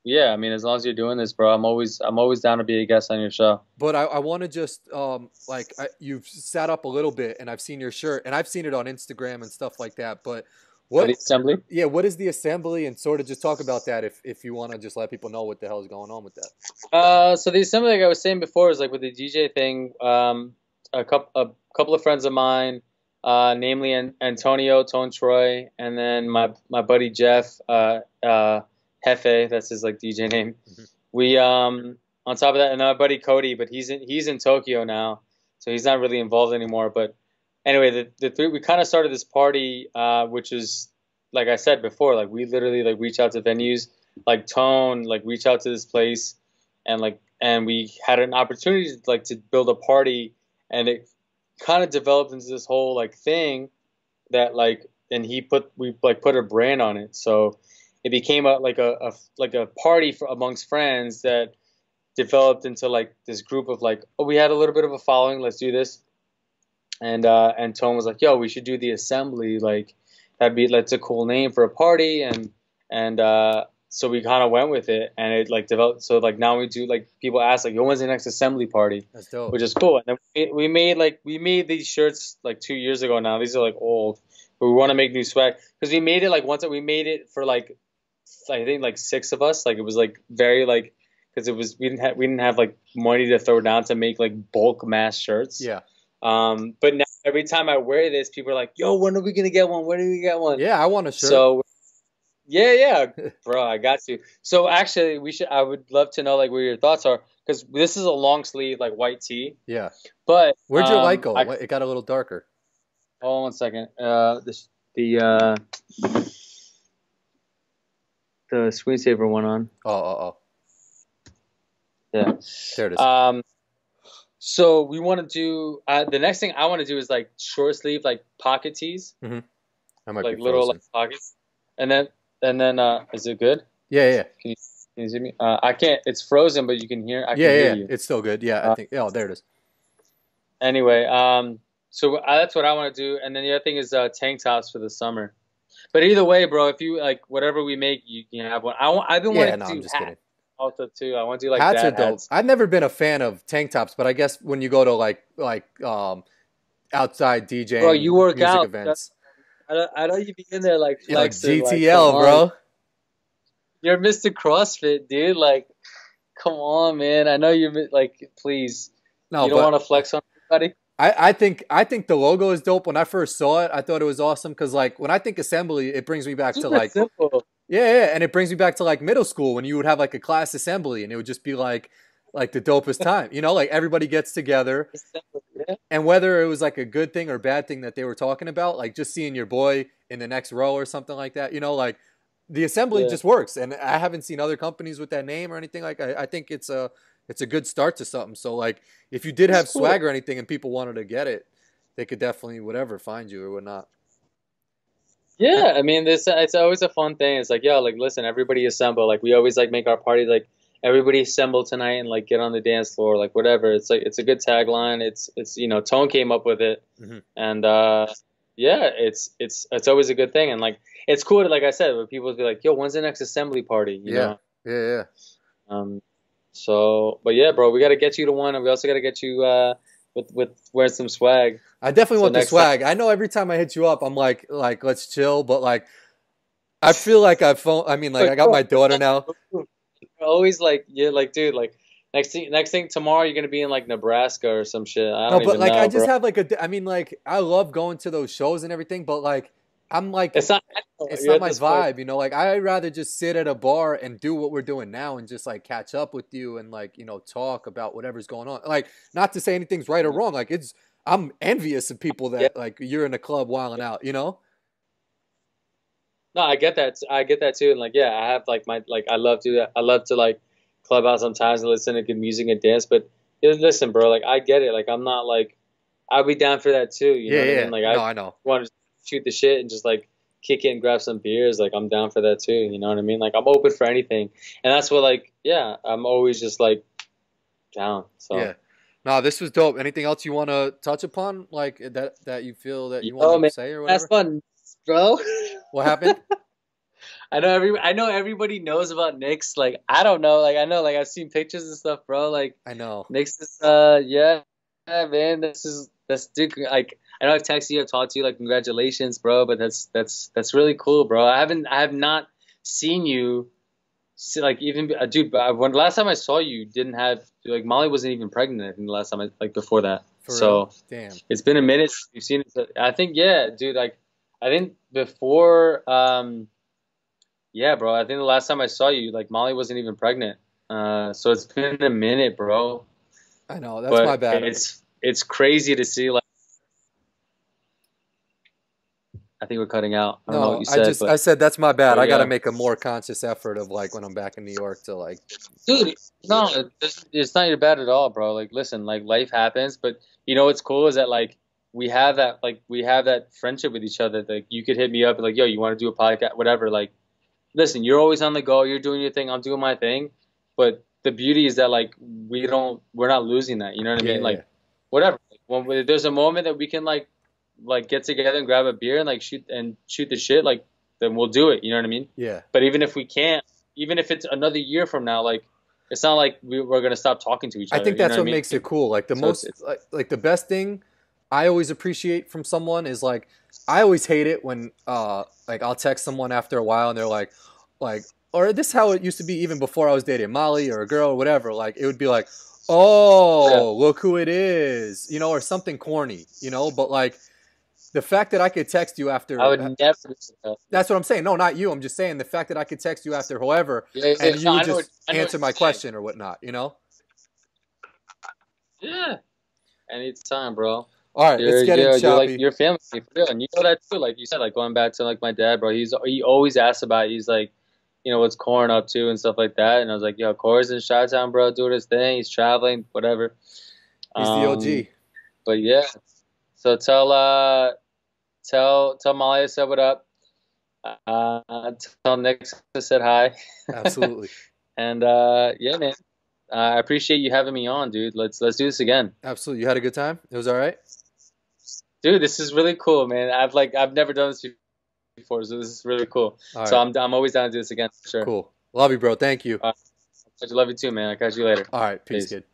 Speaker 1: yeah, I mean, as long as you're doing this, bro, I'm always I'm always down to be a guest on your show.
Speaker 2: But I, I want to just um like I, you've sat up a little bit and I've seen your shirt and I've seen it on Instagram and stuff like that. But what
Speaker 1: the assembly.
Speaker 2: yeah what is the assembly and sort of just talk about that if if you want to just let people know what the hell is going on with that.
Speaker 1: Uh, so the assembly, like I was saying before, is like with the DJ thing. Um, a couple a couple of friends of mine, uh, namely Antonio, Tone Troy, and then my my buddy Jeff, uh, uh, Hefe, that's his like DJ name.
Speaker 2: Mhm.
Speaker 1: We um on top of that, and my buddy Cody, but he's in he's in Tokyo now, so he's not really involved anymore. But anyway, the the three we kind of started this party, uh, which is like I said before, like we literally like reach out to venues, like Tone, like reach out to this place, and like and we had an opportunity to, like to build a party, and it kind of developed into this whole like thing that like and he put we like put a brand on it, so it became a like a, a like a party for amongst friends that developed into like this group of like oh we had a little bit of a following let's do this and uh, and Tone was like, "Yo, we should do the assembly. Like, that'd be that's a cool name for a party." And and uh, so we kind of went with it, and it like developed. So like now we do like people ask like, "Yo, when's the next assembly party?"
Speaker 2: That's dope.
Speaker 1: Which is cool. And then we, we made like we made these shirts like two years ago now. These are like old, but we want to make new swag because we made it like once we made it for like I think like six of us. Like it was like very like because it was we didn't have we didn't have like money to throw down to make like bulk mass shirts.
Speaker 2: yeah.
Speaker 1: Um, but now every time I wear this, people are like, "Yo, when are we gonna get one? When are we get one?"
Speaker 2: Yeah, I want a shirt.
Speaker 1: So, yeah, yeah, bro, I got you. So actually, we should. I would love to know like where your thoughts are because this is a long sleeve like white tee.
Speaker 2: yeah.
Speaker 1: But
Speaker 2: Where'd your
Speaker 1: um,
Speaker 2: light go?
Speaker 1: I,
Speaker 2: It got a little darker.
Speaker 1: hold on one second. Uh, this the uh, the screensaver went on.
Speaker 2: Oh, oh, oh.
Speaker 1: Yeah.
Speaker 2: There it is.
Speaker 1: Um, so we want to do uh, the next thing I want to do is like short sleeve like pocket tees,
Speaker 2: I might
Speaker 1: like little like pockets, and then and then uh, is it good?
Speaker 2: Yeah, yeah,
Speaker 1: Can you, can you see me? Uh, I can't. It's frozen, but you can hear. I can
Speaker 2: yeah,
Speaker 1: hear
Speaker 2: yeah.
Speaker 1: you.
Speaker 2: It's still good. Yeah, I
Speaker 1: Uh,
Speaker 2: think. Oh, there it is.
Speaker 1: Anyway, um, so uh, that's what I want to do, and then the other thing is uh, tank tops for the summer. But either way, bro, if you like whatever we make, you can have one. I want. I've been
Speaker 2: Yeah,
Speaker 1: wanting
Speaker 2: no,
Speaker 1: to
Speaker 2: I'm just
Speaker 1: hats
Speaker 2: kidding.
Speaker 1: also too. I want to do like
Speaker 2: hats are dope.
Speaker 1: hats.
Speaker 2: I've never been a fan of tank tops, but I guess when you go to like like um outside DJ,
Speaker 1: Bro, you work
Speaker 2: music
Speaker 1: out.
Speaker 2: events,
Speaker 1: I don't, I know you be in there like
Speaker 2: like
Speaker 1: like,
Speaker 2: GTL,
Speaker 1: on.
Speaker 2: bro.
Speaker 1: You're Mr. CrossFit, dude. Like, come on, man. I know you're like, please.
Speaker 2: No,
Speaker 1: you don't want to flex on everybody.
Speaker 2: I, I think I think the logo is dope. When I first saw it, I thought it was awesome because like when I think assembly, it brings me back to like
Speaker 1: simple.
Speaker 2: Yeah, yeah, and it brings me back to like middle school when you would have like a class assembly and it would just be like like the dopest time. You know, like everybody gets together
Speaker 1: yeah.
Speaker 2: and whether it was like a good thing or bad thing that they were talking about, like just seeing your boy in the next row or something like that, you know, like the assembly
Speaker 1: Yeah.
Speaker 2: just works. And I haven't seen other companies with that name or anything like I, I think it's a it's a good start to something. So like if you did have
Speaker 1: cool.
Speaker 2: swag or anything and people wanted to get it, they could definitely whatever find you or whatnot.
Speaker 1: Yeah, I mean, this it's always a fun thing. It's like, yo, like, listen, everybody assemble. Like, we always like make our party like everybody assemble tonight and like get on the dance floor, like whatever. It's like it's a good tagline. It's it's you know, Tone came up with it,
Speaker 2: Mhm.
Speaker 1: and uh, yeah, it's it's it's always a good thing. And like, it's cool. To, like I said, when people be like, yo, when's the next assembly party? You
Speaker 2: Yeah.
Speaker 1: know?
Speaker 2: Yeah, yeah.
Speaker 1: Um, so, but yeah, bro, we got to get you to one, and we also got to get you uh, with with wearing some swag.
Speaker 2: I definitely
Speaker 1: So
Speaker 2: want the
Speaker 1: next time-
Speaker 2: swag. I know every time I hit you up, I'm like, like let's chill, but like, I feel like I phone. I mean, like I got my daughter now.
Speaker 1: You're always like, yeah, like, dude, like next thing, next thing tomorrow, you're gonna be in like Nebraska or some shit. I
Speaker 2: No,
Speaker 1: don't
Speaker 2: know.
Speaker 1: but
Speaker 2: like
Speaker 1: know,
Speaker 2: I just
Speaker 1: bro.
Speaker 2: have like a. I mean, like I love going to those shows and everything, but like I'm like
Speaker 1: It's not.
Speaker 2: it's not my
Speaker 1: this point-
Speaker 2: vibe, you know. Like I'd rather just sit at a bar and do what we're doing now and just like catch up with you and like you know talk about whatever's going on. Like not to say anything's right or wrong. Like it's I'm envious of people that
Speaker 1: Yeah.
Speaker 2: like you're in a club wilding out, you know.
Speaker 1: No, I get that. I get that too. And like, yeah, I have like my like I love to do that. I love to like club out sometimes and listen to good music and dance. But listen, bro, like I get it. Like I'm not like I'll be down for that too. You know
Speaker 2: yeah,
Speaker 1: what
Speaker 2: yeah.
Speaker 1: I mean? Like
Speaker 2: no,
Speaker 1: I
Speaker 2: I know.
Speaker 1: want to shoot the shit and just like kick it and grab some beers. Like I'm down for that too. You know what I mean? Like I'm open for anything. And that's what like yeah, I'm always just like down. So
Speaker 2: Yeah. No, this was dope. Anything else you want to touch upon, like that that you feel that you
Speaker 1: Yo,
Speaker 2: want to say or whatever?
Speaker 1: that's fun, bro.
Speaker 2: What happened?
Speaker 1: I know every I know everybody knows about Knicks. Like I don't know. Like I know. Like I've seen pictures and stuff, bro. Like
Speaker 2: I know.
Speaker 1: Knicks is uh yeah, yeah man. This is this dude. Like I know I've texted you, I've talked to you. Like congratulations, bro. But that's that's that's really cool, bro. I haven't I have not seen you. See, like even uh, dude, when last time I saw you, didn't have like Molly wasn't even pregnant. I think the last time I like before that.
Speaker 2: For
Speaker 1: so
Speaker 2: real. damn.
Speaker 1: it's been a minute since you've seen it. I think yeah, dude. Like I think before, um, yeah, bro. I think the last time I saw you, like Molly wasn't even pregnant. Uh, so it's been a minute, bro.
Speaker 2: I know. That's
Speaker 1: but
Speaker 2: my bad.
Speaker 1: It's it's crazy to see. Like I think we're cutting out. I don't know
Speaker 2: no,
Speaker 1: what you
Speaker 2: I
Speaker 1: said,
Speaker 2: just I said that's my bad. I got to make a more conscious effort of like when I'm back in New York to like
Speaker 1: dude, no, it's, it's not your bad at all, bro. Like, listen, like life happens, but you know what's cool is that like we have that like we have that friendship with each other. Like you could hit me up like, yo, you want to do a podcast, whatever. Like, listen, you're always on the go. You're doing your thing. I'm doing my thing. But the beauty is that like we don't, we're not losing that. You know what I
Speaker 2: Yeah,
Speaker 1: mean? Like
Speaker 2: yeah.
Speaker 1: whatever. When there's a moment that we can like like get together and grab a beer and like shoot and shoot the shit, like then we'll do it. You know what I mean?
Speaker 2: Yeah.
Speaker 1: But even if we can't, even if it's another year from now, like it's not like we, are gonna stop talking to each other.
Speaker 2: I think that's what, what I mean? makes it cool. Like the so most, it's, it's, like, like the best thing I always appreciate from someone is like I always hate it when uh like I'll text someone after a while and they're like like or this is how it used to be even before I was dating Molly or a girl or whatever. Like it would be like, oh, yeah. look who it is, you know, or something corny, you know. But like the fact that I could text you after
Speaker 1: I would never.
Speaker 2: That's what I'm saying. No, not you. I'm just saying the fact that I could text you after whoever, yeah, and you no, just answer my question or whatnot. You know.
Speaker 1: Yeah. Anytime, bro.
Speaker 2: All right, you're, let's get
Speaker 1: you're,
Speaker 2: it you're
Speaker 1: like your family for real, and you know that too. Like you said, like going back to like my dad, bro. He's he always asks about. It. He's like, you know, what's Corin up to and stuff like that. And I was like, yo, Corin's in Chi Town, bro, doing his thing. He's traveling, whatever.
Speaker 2: He's um, the OG.
Speaker 1: But yeah, so tell uh tell tell Molly I said what up. Uh, tell Nick I said hi.
Speaker 2: Absolutely.
Speaker 1: and uh, yeah, man, I appreciate you having me on, dude. Let's let's do this again.
Speaker 2: Absolutely. You had a good time. It was all right.
Speaker 1: Dude, this is really cool, man. I've like I've never done this before, so this is really cool. So I'm I'm always down to do this again. for sure.
Speaker 2: Cool. Love you, bro. Thank you.
Speaker 1: Uh, love you too, man. I'll catch you later.
Speaker 2: All right. Peace, Peace. kid.